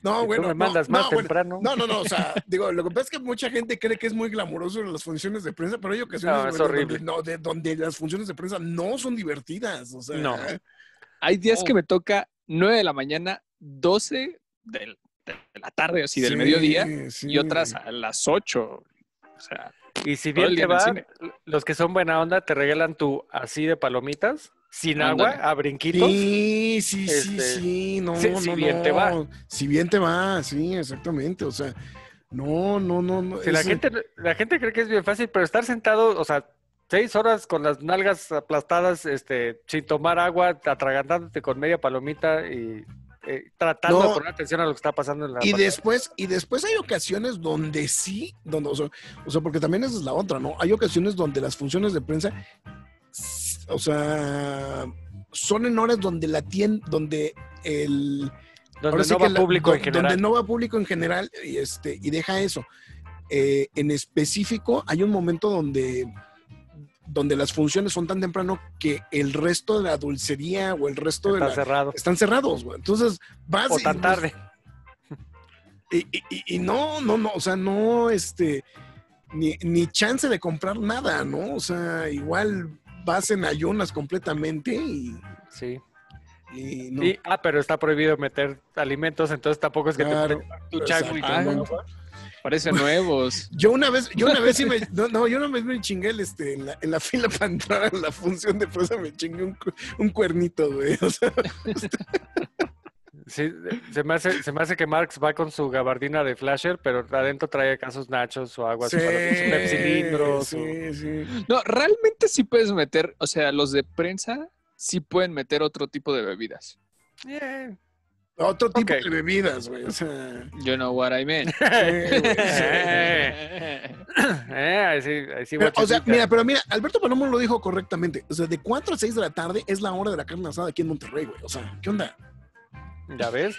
No, bueno. tú me mandas no, más bueno, temprano. No, no, no, o sea, digo, lo que pasa es que mucha gente cree que es muy glamuroso las funciones de prensa, pero hay ocasiones No, es güey, horrible. Donde, no, de, donde las funciones de prensa no son divertidas, o sea. No. Hay días Oh. que me toca 9 de la mañana, 12 del- de la tarde, así del sí, mediodía, sí. y otras a las 8. O sea, Y si bien te va, los que son buena onda te regalan tu así de palomitas, sin Ándale. agua, a brinquitos. Sí, sí, sí, Este, sí, no, si- no, si no, bien te va. Si bien te va, sí, exactamente, o sea, no, no, no, no. Si la, gente, la gente cree que es bien fácil, pero estar sentado, o sea, seis horas con las nalgas aplastadas, este, sin tomar agua, atragantándote con media palomita y eh, tratando No. de poner atención a lo que está pasando en la Y después, y después hay ocasiones donde sí, donde, o sea, o sea, porque también esa es la otra, ¿no? Hay ocasiones donde las funciones de prensa, o sea, son en horas donde la tienda, donde el donde no va la- público do- en general. Donde no va público en general, y este, y deja eso. Eh, en específico, hay un momento donde, donde las funciones son tan temprano que el resto de la dulcería o el resto de la, cerrado. están cerrados, güey. Entonces, vas O y, tan pues, tarde. y, y- y- y no, no, no, o sea, no, este, ni, ni chance de comprar nada, ¿no? O sea, igual vas en ayunas completamente y, Sí. y no. Y- ah, pero está prohibido meter alimentos, entonces tampoco es que Claro, te tu y tu Ah. Parecen nuevos. *laughs* Yo una vez, yo una vez sí me, no, no, yo una vez me chingué el, este, en, la, en la fila para entrar a la función de prensa, me chingué un, cu- un cuernito, güey. O sea, Sí, se me, hace, se me hace que Marx va con su gabardina de flasher, pero adentro trae acá sus nachos o agua, sí, sí, sí. No, realmente sí puedes meter, o sea, los de prensa sí pueden meter otro tipo de bebidas. Yeah. Otro tipo de bebidas, güey. O sea, You know what I mean. o sea, mira, pero mira, Alberto Palomo lo dijo correctamente. O sea, de 4 a 6 de la tarde es la hora de la carne asada aquí en Monterrey, güey. O sea, ¿qué onda? Ya ves.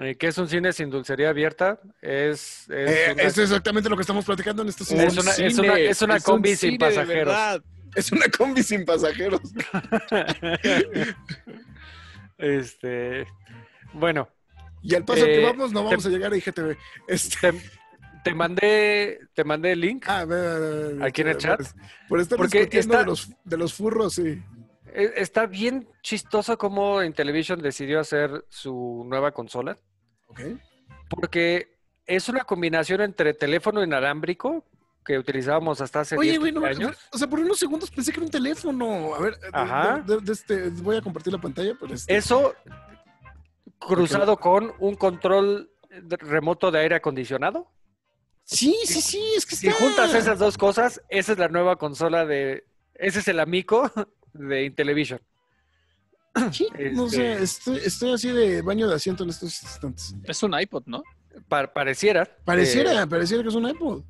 Eh, ¿Qué es un cine sin dulcería abierta? Es, es Eh, una, es exactamente lo que estamos platicando en este Es es, una- es una- es una un combi sin cine pasajeros. es una combi sin pasajeros. *laughs* este, bueno, Y al paso que Eh, vamos, no vamos te- a llegar a IGTV. Este, Te, te mandé, te mandé el link. ah, ve, ve, ve, ve, ¿Aquí en el por- chat? Por estar Porque discutiendo está- de, los, de los furros, sí. Eh, Está bien chistoso cómo Intellivision decidió hacer su nueva consola. Ok. Porque es una combinación entre teléfono inalámbrico que utilizábamos hasta hace Oye, 10 güey, no, años. o sea, por unos segundos pensé que era un teléfono. A ver, de- Ajá. de- de este, voy a compartir la pantalla, pero este, Eso cruzado con un control remoto de aire acondicionado. Sí, sí, sí, es que Si juntas esas dos cosas, esa es la nueva consola de. Ese es el amigo de Intellivision. Sí, no Este- sé, estoy, estoy así de baño de asiento en estos instantes. Es un iPod, ¿no? Pa- pareciera. Pareciera, Eh, pareciera que es un iPod.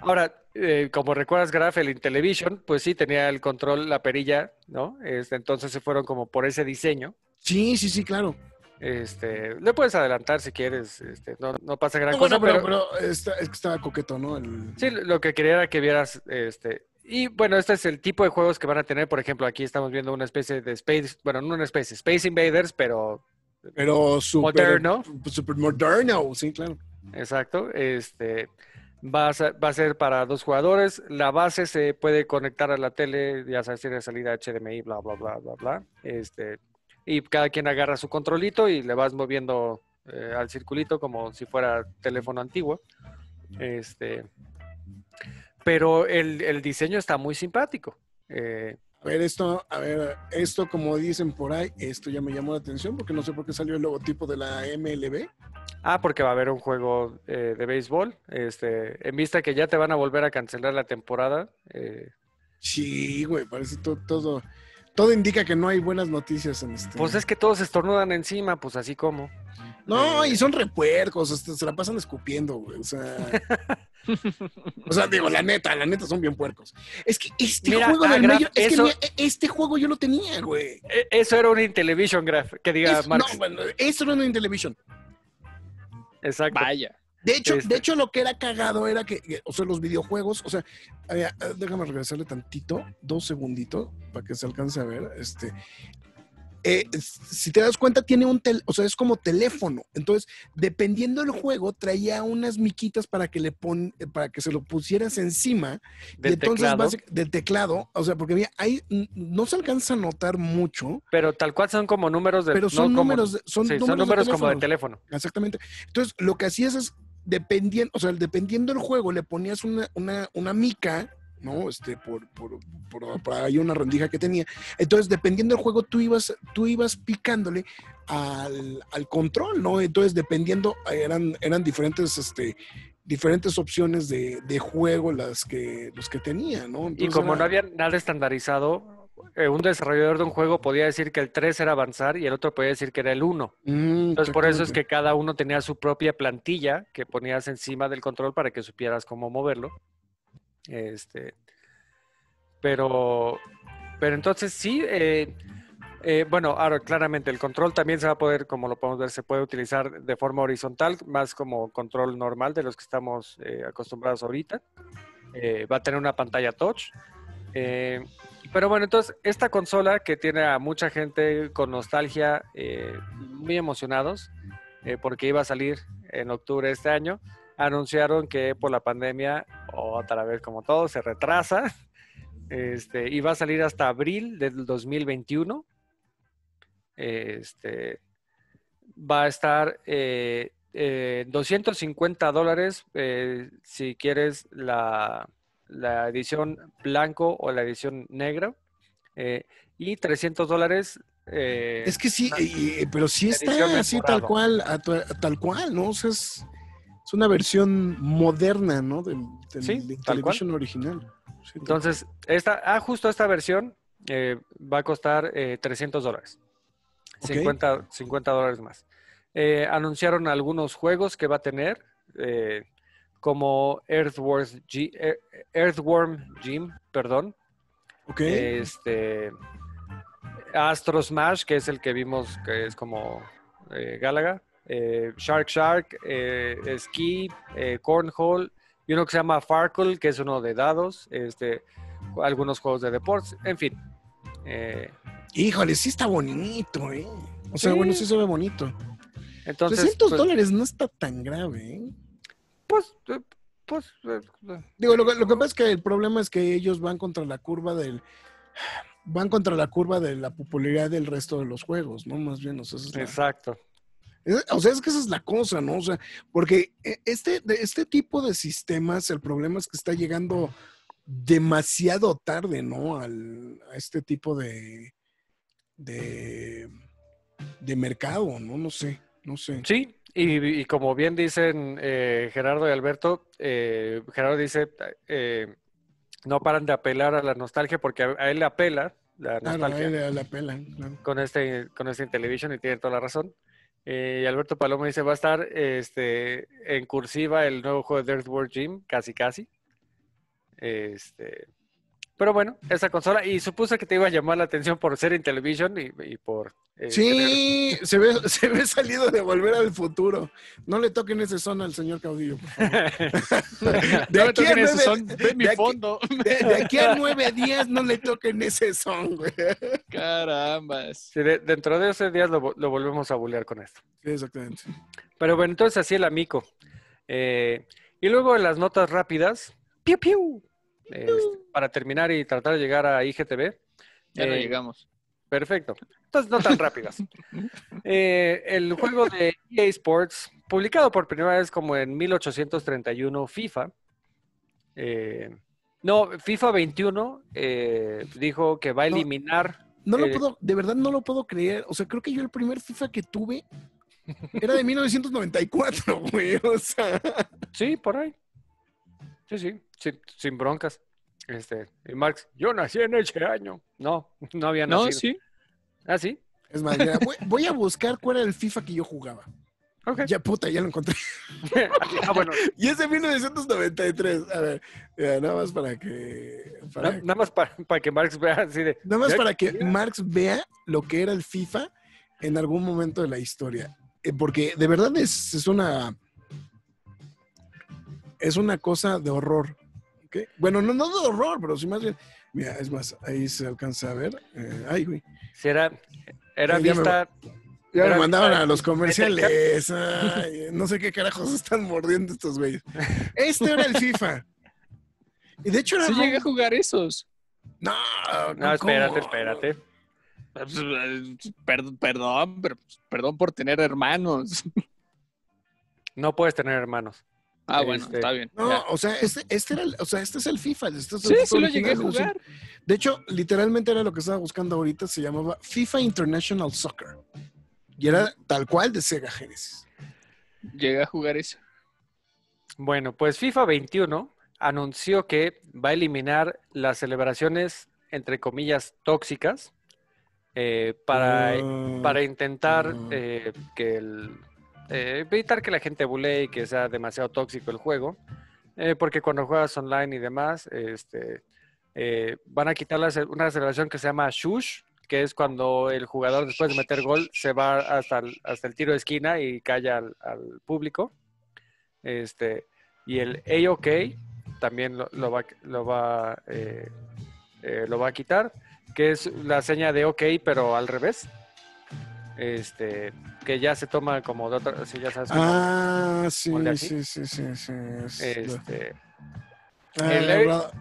ahora, eh, como recuerdas, Graf, el Intellivision, pues sí tenía el control, la perilla, ¿no? Este, entonces se fueron como por ese diseño. Sí, sí, sí, claro. Este, le puedes adelantar si quieres, este, no, no pasa gran No, cosa, bueno, pero, está- es que estaba coqueto, ¿no? El- sí, lo que quería era que vieras, este, y bueno, este es el tipo de juegos que van a tener, por ejemplo, aquí estamos viendo una especie de Space, bueno, no una especie, Space Invaders, pero Pero súper... Moderno. Súper moderno, sí, claro. Exacto. Este va a, ser, va a ser para dos jugadores. La base se puede conectar a la tele, ya sabes, tiene salida HDMI, bla, bla, bla, bla, bla. Este, y cada quien agarra su controlito y le vas moviendo eh, al circulito como si fuera teléfono antiguo. Este, pero el, el diseño está muy simpático. Eh, A ver, esto, a ver, esto como dicen por ahí, esto ya me llamó la atención porque no sé por qué salió el logotipo de la MLB. ah, porque va a haber un juego eh, de béisbol. Este, en vista que ya te van a volver a cancelar la temporada. Sí, güey, parece to- todo, todo indica que no hay buenas noticias en este. Pues es que todos estornudan encima, pues así como. No, eh, y son repuercos, hasta se la pasan escupiendo, güey. O sea, *laughs* o sea, digo, la neta, la neta son bien puercos. Es que este Mira, juego ah, del Graf, medio, es eso- que mira, este juego yo lo tenía, güey. E- Eso era un Intellivision Graph, que diga Es- no, Marx. bueno, eso no era en Television. Exacto. Vaya. De hecho, Este- de hecho, lo que era cagado era que, que, o sea, los videojuegos, o sea, eh, eh, déjame regresarle tantito, dos segunditos, para que se alcance a ver. Este, eh, si te das cuenta, tiene un, tel- o sea, es como teléfono. Entonces, dependiendo del juego, traía unas miquitas para que le pon, eh, para que se lo pusieras encima. Del y entonces, teclado. del teclado, o sea, porque mira, ahí no se alcanza a notar mucho, Pero tal cual son como números de. pero son números, son sí, números, son números de como de teléfono. teléfono. Exactamente. Entonces, lo que hacías es, dependiendo, o sea, dependiendo del juego, le ponías una, una, una mica, ¿no? Este, por, por, por, por ahí una rendija que tenía. Entonces, dependiendo del juego, tú ibas, tú ibas picándole al, al control, ¿no? Entonces, dependiendo, eran, eran diferentes, este, diferentes opciones de, de juego las que, los que tenía, ¿no? Y como era- no había nada estandarizado, eh, un desarrollador de un juego podía decir que el 3 era avanzar y el otro podía decir que era el 1. Mm, Entonces, por eso es que cada uno tenía su propia plantilla que ponías encima del control para que supieras cómo moverlo. Este, pero, pero entonces sí, eh, eh, bueno, ahora claramente el control también se va a poder, como lo podemos ver, se puede utilizar de forma horizontal, más como control normal de los que estamos eh, acostumbrados ahorita. Va a tener una pantalla touch. Eh, pero bueno, entonces esta consola que tiene a mucha gente con nostalgia, eh, muy emocionados, eh, porque iba a salir en octubre de este año, anunciaron que por la pandemia, otra vez como todo, se retrasa. *laughs* Este, y a salir hasta abril del 2021. Este, va a estar eh, eh, 250 dólares si quieres la, la edición blanco o la edición negra. eh, y 300 dólares. eh, Es que sí, pero sí está así tal cual, a tal cual, ¿no? O sea, es, es una versión moderna, ¿no? Del, del Sí, tal cual. Original. Sí, Entonces, esta, ah, justo esta versión eh, va a costar eh, 300 dólares. Ok. 50, 50 dólares más. Eh, anunciaron algunos juegos que va a tener, eh, como Earthworm, G- eh, Earthworm Jim, perdón. Ok. Este, Astro Smash, que es el que vimos que es como eh, Galaga. eh, Shark Shark, eh, Ski, eh, Cornhole, y uno que se llama Farkle, que es uno de dados, este, algunos juegos de deportes, en fin. Híjole, sí está bonito, ¿eh? O sea, Sí. bueno, sí se ve bonito. Entonces, 300 pues, dólares no está tan grave, ¿eh? Pues, eh, pues, eh, eh, Digo, lo, que- lo que pasa es que el problema es que ellos van contra la curva del. Van contra la curva de la popularidad del resto de los juegos, ¿no? Más bien, o sea, esa es la- exacto. es- o sea, es que esa es la cosa, ¿no? O sea, porque este, de este tipo de sistemas, el problema es que está llegando demasiado tarde, ¿no? Al, a este tipo de, de, de mercado, ¿no? No sé, no sé. Sí, y, y como bien dicen eh, Gerardo y Alberto, eh, Gerardo dice, eh, no paran de apelar a la nostalgia porque a, a él le apela la Claro, nostalgia ahí le- la pelan, claro. con este con este Intellivision y tiene toda la razón. Eh, y Alberto Paloma dice, va a estar este, en cursiva el nuevo juego de Earthworm Jim, casi casi. Este, pero bueno, esa consola, y supuse que te iba a llamar la atención por ser Intellivision y, y por... eh, tener- Sí, *laughs* se ve, se ve salido de volver al futuro. No le toquen ese son al señor Caudillo, por favor. *laughs* De No aquí, a toquen ese nueve, son, ve mi de aquí- fondo. de- de aquí a nueve días no le toquen ese son, güey. Carambas. Sí, de- dentro de ese días lo, lo volvemos a bulear con esto. Sí, exactamente. Pero bueno, entonces así el amico. Eh, y luego en las notas rápidas, piu, piu, este, para terminar y tratar de llegar a IGTV. Ya no Eh, llegamos. Perfecto. Entonces, no tan rápidas. *laughs* Eh, el juego de EA Sports, publicado por primera vez como en 1831 FIFA. eh, no, FIFA 21 eh, dijo que va a No. eliminar. No lo Eh, puedo, de verdad no lo puedo creer. O sea, creo que yo el primer FIFA que tuve era de 1994, *laughs* güey. O sea, Sí, por ahí. Sí, sí, sin, sin broncas. Este, y Marx, yo nací en ese año. No, *laughs* no había No, nacido. sí. Ah, sí. es más, voy, voy a buscar cuál era el FIFA que yo jugaba. Ok. Ya puta, ya lo encontré. *laughs* ah, bueno, *laughs* Y es de 1993. A ver, nada más para que. para- na- nada más para que Marx vea así de. nada más para que ya. Marx vea lo que era el FIFA en algún momento de la historia. Eh, Porque de verdad es, es una. Es una cosa de horror. ¿ok? Bueno, no, no de horror, pero sí más bien. Mira, es más, ahí se alcanza a ver. Eh, ay, güey. Si era, era Ya me vista. Ya me Era- mandaban a los comerciales. ay, no sé qué carajos están mordiendo estos güeyes. Este era el FIFA. Y de hecho era. Sí Rom- llegué a jugar esos. No, No, espérate, ¿cómo? espérate. Perdón, perdón, pero pues, perdón por tener hermanos. No puedes tener hermanos. Ah, bueno, Este, está bien. No, ya. o sea, este, este era el, o sea, este es el FIFA. Este es el Sí, sí lo llegué a jugar. De hecho, literalmente era lo que estaba buscando ahorita, se llamaba FIFA International Soccer. Y era tal cual de Sega Genesis. Llegué a jugar eso. Bueno, pues FIFA 21 anunció que va a eliminar las celebraciones, entre comillas, tóxicas eh, para, Ah, para intentar ah. eh, que el, eh, evitar que la gente bulee y que sea demasiado tóxico el juego. Eh, porque cuando juegas online y demás, este, eh, van a quitar la una celebración que se llama Shush, que es cuando el jugador después de meter gol se va hasta el, hasta el tiro de esquina y calla al, público. Este, y el AOK también lo, lo va, lo, va, lo va a quitar, que es la seña de OK, pero al revés. Este, que ya se toma como de otra, sí, ya sabes. como- Ah, sí, sí, sí, sí, sí. es- este, Ah, el- la verdad,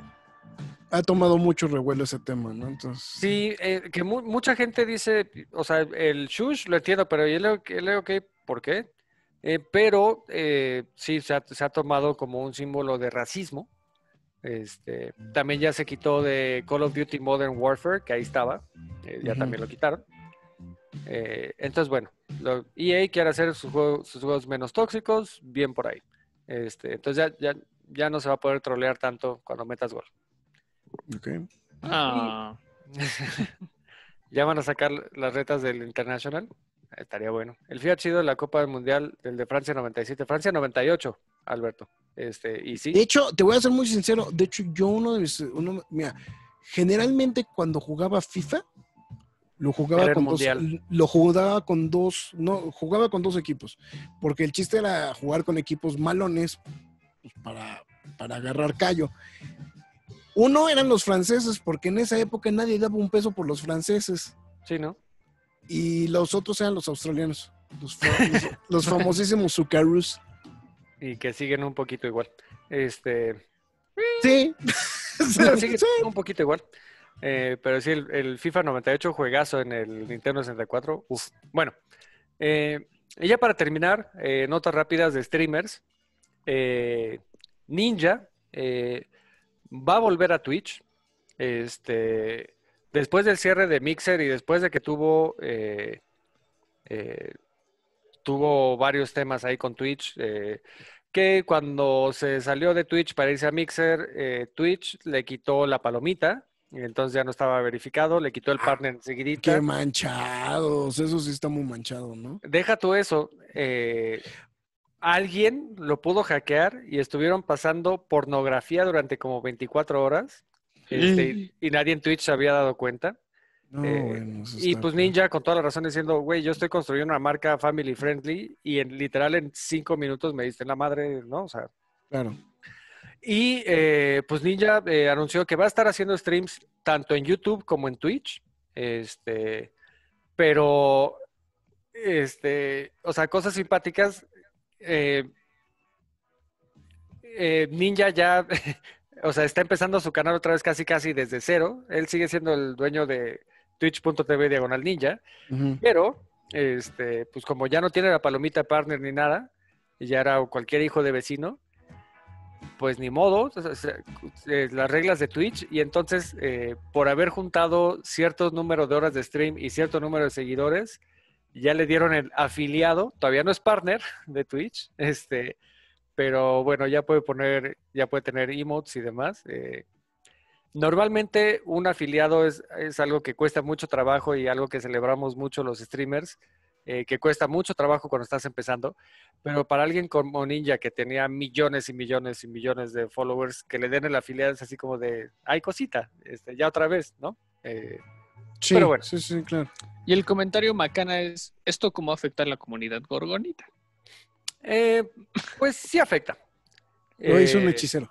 ha tomado mucho revuelo ese tema, ¿no? Entonces, Sí, eh, que mu- mucha gente dice, o sea, el shush lo entiendo, pero yo leo que leo que, ¿por qué? Eh, pero eh, sí, se ha, se ha tomado como un símbolo de racismo. Este, también ya se quitó de Call of Duty Modern Warfare, que ahí estaba, ya también lo quitaron. Eh, entonces, bueno, lo, EA quiere hacer sus juegos, sus juegos menos tóxicos, bien por ahí. Este, entonces ya, ya, ya no se va a poder trolear tanto cuando metas gol. ok. Ah, *laughs* Ya van a sacar las retas del International. Estaría bueno. El Fiat chido de la Copa del Mundial, el de Francia 97, Francia 98, Alberto. Este, y sí, De hecho, te voy a ser muy sincero. De hecho, yo uno de mis. Uno, mira, generalmente cuando jugaba FIFA, lo jugaba con dos. mundial. Lo jugaba con dos. No, jugaba con dos equipos. Porque el chiste era jugar con equipos malones pues, para, para agarrar callo. Uno eran los franceses, porque en esa época nadie daba un peso por los franceses. sí, ¿no? Y los otros eran los australianos. Los, fa- los- *laughs* los famosísimos Sucarus. Y que siguen un poquito igual. Este, Sí. no, *laughs* siguen Sí. un poquito igual. Eh, pero sí, el, el FIFA 98 juegazo en el Nintendo 64. Uf. Bueno, eh, y ya para terminar, eh, notas rápidas de streamers. Eh, Ninja va a volver a Twitch. Este, después del cierre de Mixer y después de que tuvo, tuvo varios temas ahí con Twitch. que cuando se salió de Twitch para irse a Mixer, Twitch le quitó la palomita. Y entonces ya no estaba verificado, le quitó el partner enseguidita. Qué manchados. Eso sí está muy manchado, ¿no? Deja tú eso. eh, alguien lo pudo hackear y estuvieron pasando pornografía durante como 24 horas. este, y- nadie en Twitch se había dado cuenta. No, Eh, bueno, Y pues. Ninja con toda la razón diciendo, güey, yo estoy construyendo una marca family friendly y en literal en cinco minutos me diste la madre, ¿no? O sea, Claro. Y eh, pues Ninja eh, anunció que va a estar haciendo streams tanto en YouTube como en Twitch. Este, pero, este, o sea, cosas simpáticas. eh, Ninja ya, *laughs* o sea, está empezando su canal otra vez casi casi desde cero. Él sigue siendo el dueño de twitch.tv diagonal ninja. Pero, este, pues como ya no tiene la palomita partner ni nada, y ya era cualquier hijo de vecino, pues ni modo, eh, las reglas de Twitch, y entonces eh, por haber juntado ciertos números de horas de stream y cierto número de seguidores, ya le dieron el afiliado, todavía no es partner de Twitch, este, pero bueno, ya puede poner, ya puede tener emotes y demás. eh, Normalmente un afiliado es, es algo que cuesta mucho trabajo y algo que celebramos mucho los streamers, eh, que cuesta mucho trabajo cuando estás empezando, pero para alguien como Ninja que tenía millones y millones y millones de followers, que le den el afiliado es así como de, ay cosita, este, ya otra vez, ¿no? Eh, Sí, Pero bueno. sí, sí, claro. Y el comentario macana es, ¿esto cómo afecta a la comunidad gorgonita? eh, pues sí afecta. Lo hizo un Eh, hechicero.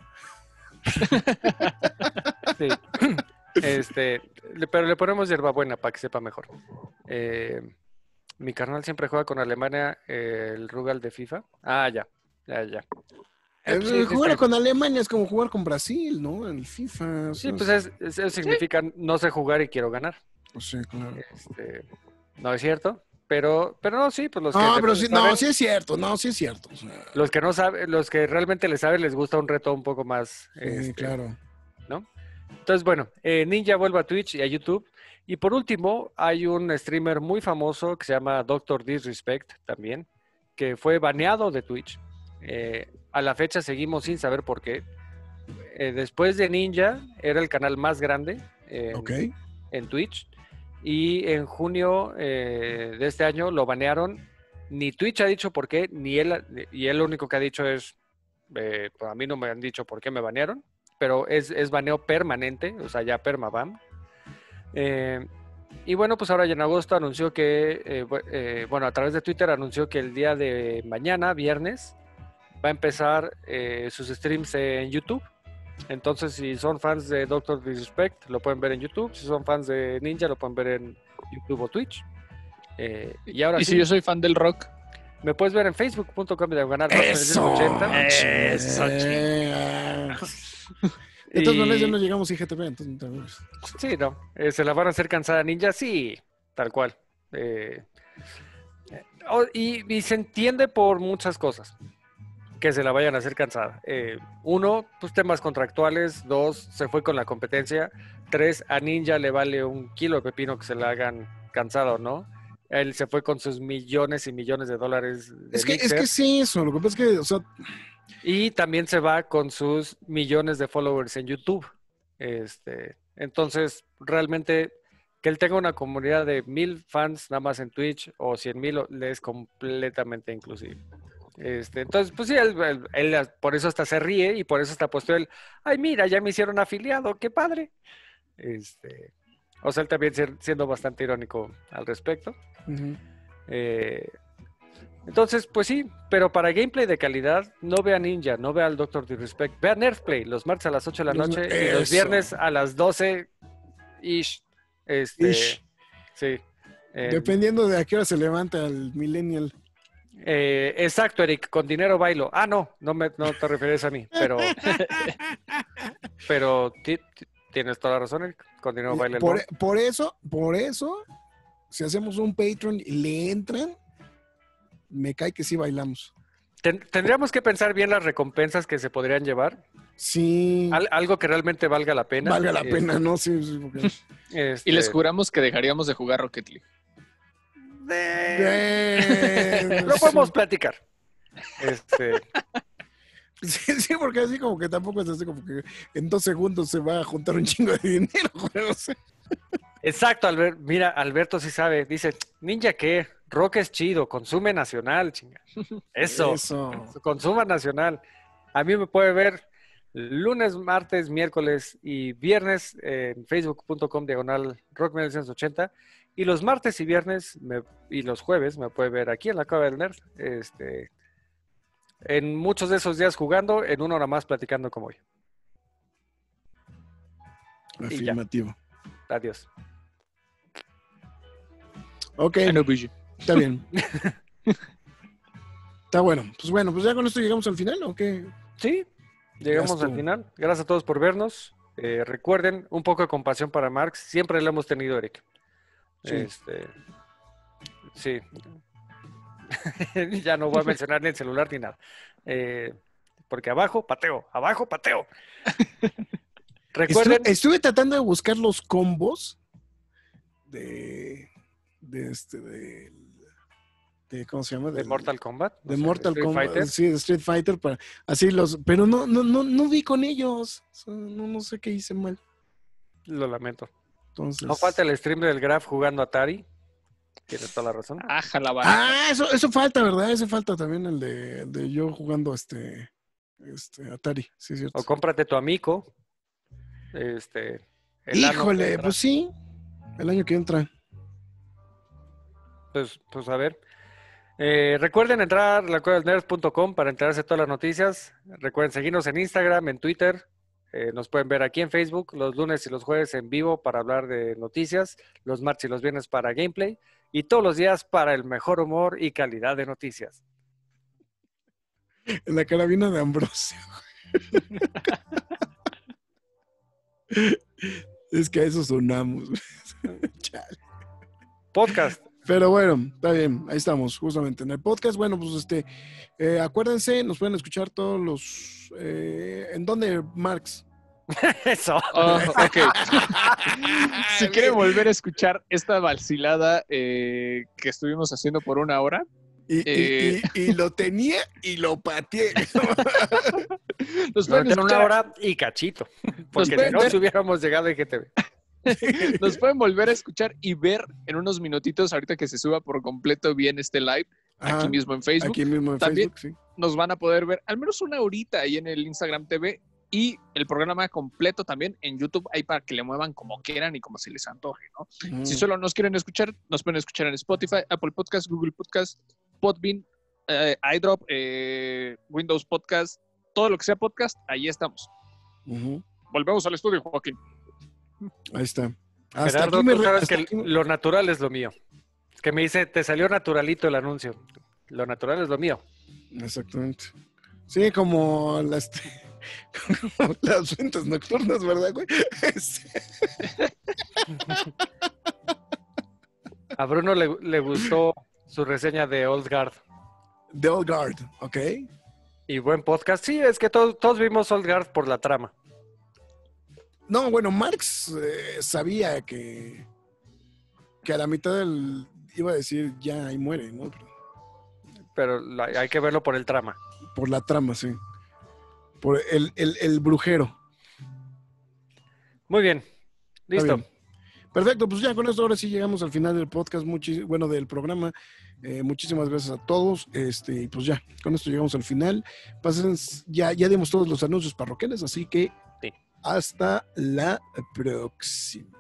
*laughs* Sí. *clears throat* Este, pero le ponemos hierbabuena para que sepa mejor. Eh, mi carnal siempre juega con Alemania eh, el Rugal de FIFA. Ah, ya, ya, ya. Eh, Eh, pues sí, jugar con Alemania es como jugar con Brasil, ¿no? En el FIFA. o sí, pues es- es- eso significa no sé jugar y quiero ganar. pues sí, claro. Este, no es cierto, pero, pero no, sí, pues los que, No, de- pero sí, saben- no, sí es cierto, no, sí es cierto. o sea, los que no saben, los que realmente les saben, les gusta un reto un poco más. sí, este, claro. ¿no? Entonces, bueno, eh, Ninja vuelve a Twitch y a YouTube. Y por último, hay un streamer muy famoso que se llama Doctor Disrespect también, que fue baneado de Twitch. Eh, a la fecha seguimos sin saber por qué. Eh, después de Ninja, era el canal más grande en, Twitch. Y en junio eh, de este año lo banearon. Ni Twitch ha dicho por qué, ni él, y él lo único que ha dicho es, pues a mí no me han dicho por qué me banearon, pero es, es baneo permanente, o sea, ya permaban. Eh, y bueno, pues ahora ya en agosto anunció que, eh, eh, bueno, a través de Twitter anunció que el día de mañana, viernes, va a empezar eh, sus streams en YouTube. Entonces, si son fans de Doctor Disrespect, lo pueden ver en YouTube. Si son fans de Ninja, lo pueden ver en YouTube o Twitch. Eh, y ahora y sí, si yo soy fan del rock, me puedes ver en facebook.com Eso. 1980. Eso, Eh, De todas maneras ya no llegamos a IGTV, entonces no te preocupes. Sí, no. Eh, ¿Se la van a hacer cansada ninja? Sí, tal cual. Eh, oh, y, y se entiende por muchas cosas que se la vayan a hacer cansada. Eh, uno, pues temas contractuales. Dos, se fue con la competencia. Tres, a Ninja le vale un kilo de pepino que se la hagan cansada o no. Él se fue con sus millones y millones de dólares. De Es que, es que sí, eso. Lo que pasa es que, o sea, Y también se va con sus millones de followers en YouTube. Este, entonces, realmente, que él tenga una comunidad de mil fans nada más en Twitch o cien mil le es completamente inclusive. Este, entonces, pues sí, él, él- él por eso hasta se ríe y por eso hasta puesto él, ay, mira, ya me hicieron afiliado, qué padre. Este, o sea, él también siendo bastante irónico al respecto. Eh, entonces, pues sí, pero para gameplay de calidad, no vea Ninja, no vea al Doctor Disrespect, vea Nerfplay los martes a las 8 de la noche y los viernes a las 12 ish. Este, Ish. Sí. En- Dependiendo de a qué hora se levanta el millennial. eh, exacto, Eric, con dinero bailo. Ah, no, no, me, no te refieres a mí, pero, *laughs* pero ti- ti- tienes toda la razón, Eric. Con dinero baila el Por, mono. por eso, por eso, si hacemos un Patreon y le entran, me cae que sí bailamos. Ten- tendríamos que pensar bien las recompensas que se podrían llevar. Sí, Al- algo que realmente valga la pena. valga la Eh, pena, ¿no? Sí, sí, porque- este, *laughs* Y les juramos que dejaríamos de jugar Rocket League. eh, *laughs* Eh, Lo podemos platicar. Este, *laughs* Sí, sí, porque así como que tampoco es así como que en dos segundos se va a juntar un chingo de dinero, güey, o sea. Exacto, Albert, mira, Alberto sí sabe. Dice, ninja qué, rock es chido, consume nacional, chinga. *laughs* Eso, Eso. consuma nacional. A mí me puede ver lunes, martes, miércoles y viernes en facebook.com diagonal rock 1980. Y los martes y viernes me- y los jueves me puede ver aquí en la Cueva del Nerd. Este, en muchos de esos días jugando, en una hora más platicando como hoy. Afirmativo. Adiós. Ok, está bien. *laughs* Está bueno. Pues bueno, pues ya con esto llegamos al final, ¿o qué? Sí, llegamos al final. Gracias a todos por vernos. Eh, recuerden, un poco de compasión para Marx. Siempre lo hemos tenido, Eric. Sí. Este, sí. *laughs* ya no voy a mencionar ni el celular ni nada. Eh, porque abajo, pateo. Abajo, pateo. *laughs* Recuerden, Estuve, estuve tratando de buscar los combos de. De este. de. de- ¿Cómo se llama? de Mortal Kombat. De o sea, Mortal Street Kombat. Fighter. Sí, de Street Fighter. Para, así los. Pero no, no, no, no vi con ellos. O sea, no, no sé qué hice mal. Lo lamento. Entonces. No falta el stream del Graf jugando Atari. Tienes toda la razón. Aja la. Ah, eso, eso falta, ¿verdad? Ese falta también el de, el de yo jugando este. Este, Atari, sí, es cierto. O cómprate tu amigo. Este. el Híjole, pues sí. El año que entra. Pues, pues a ver. Eh, recuerden entrar a lacuevasnerds.com para enterarse de todas las noticias. Recuerden seguirnos en Instagram, en Twitter. Eh, nos pueden ver aquí en Facebook los lunes y los jueves en vivo para hablar de noticias, los martes y los viernes para gameplay y todos los días para el mejor humor y calidad de noticias. En la carabina de Ambrosio. *laughs* es que a eso sonamos. *laughs* Chale. Podcast. Pero bueno, está bien, ahí estamos, justamente en el podcast. Bueno, pues este, eh, acuérdense, nos pueden escuchar todos los. eh, ¿En dónde, Marx? *laughs* Eso. Oh, ok. *laughs* si quieren volver a escuchar esta vacilada eh, que estuvimos haciendo por una hora, Y, y- Eh. y- y lo tenía y lo pateé. *laughs* nos pueden, Durante una escuchar- hora y cachito. Porque si no, hubiéramos llegado a IGTV. *laughs* nos pueden volver a escuchar y ver en unos minutitos, ahorita que se suba por completo bien este live, Ajá, aquí mismo en Facebook. aquí mismo en También- Facebook, sí. nos van a poder ver al menos una horita ahí en el Instagram TV y el programa completo también en YouTube, ahí para que le muevan como quieran y como se les antoje, ¿no? Si solo nos quieren escuchar, nos pueden escuchar en Spotify, Apple Podcast, Google Podcast, Podbean, eh, iDrop, eh, Windows Podcast, todo lo que sea podcast, ahí estamos. Volvemos al estudio, Joaquín. Ahí está. Hasta Gerardo, aquí me tú re- sabes hasta que aquí me- lo natural es lo mío. Que me dice, te salió naturalito el anuncio. Lo natural es lo mío. Exactamente. Sí, como las, *laughs* como las ventas nocturnas, ¿verdad, güey? *laughs* Este, A Bruno le, le gustó su reseña de Old Guard. The Old Guard, ¿ok? Y buen podcast. Sí, es que todos, todos vimos Old Guard por la trama. No, bueno, Marx eh, sabía que, que a la mitad del iba a decir ya ahí muere, ¿no? Pero la- hay que verlo por el trama. Por la trama, sí. Por el, el, el brujero. Muy bien. Listo. bien. Perfecto, pues ya con esto ahora sí llegamos al final del podcast, bueno, del programa. Eh, muchísimas gracias a todos. Este, y pues ya, con esto llegamos al final. Pasen, ya, ya dimos todos los anuncios parroquiales, así que. Hasta la próxima.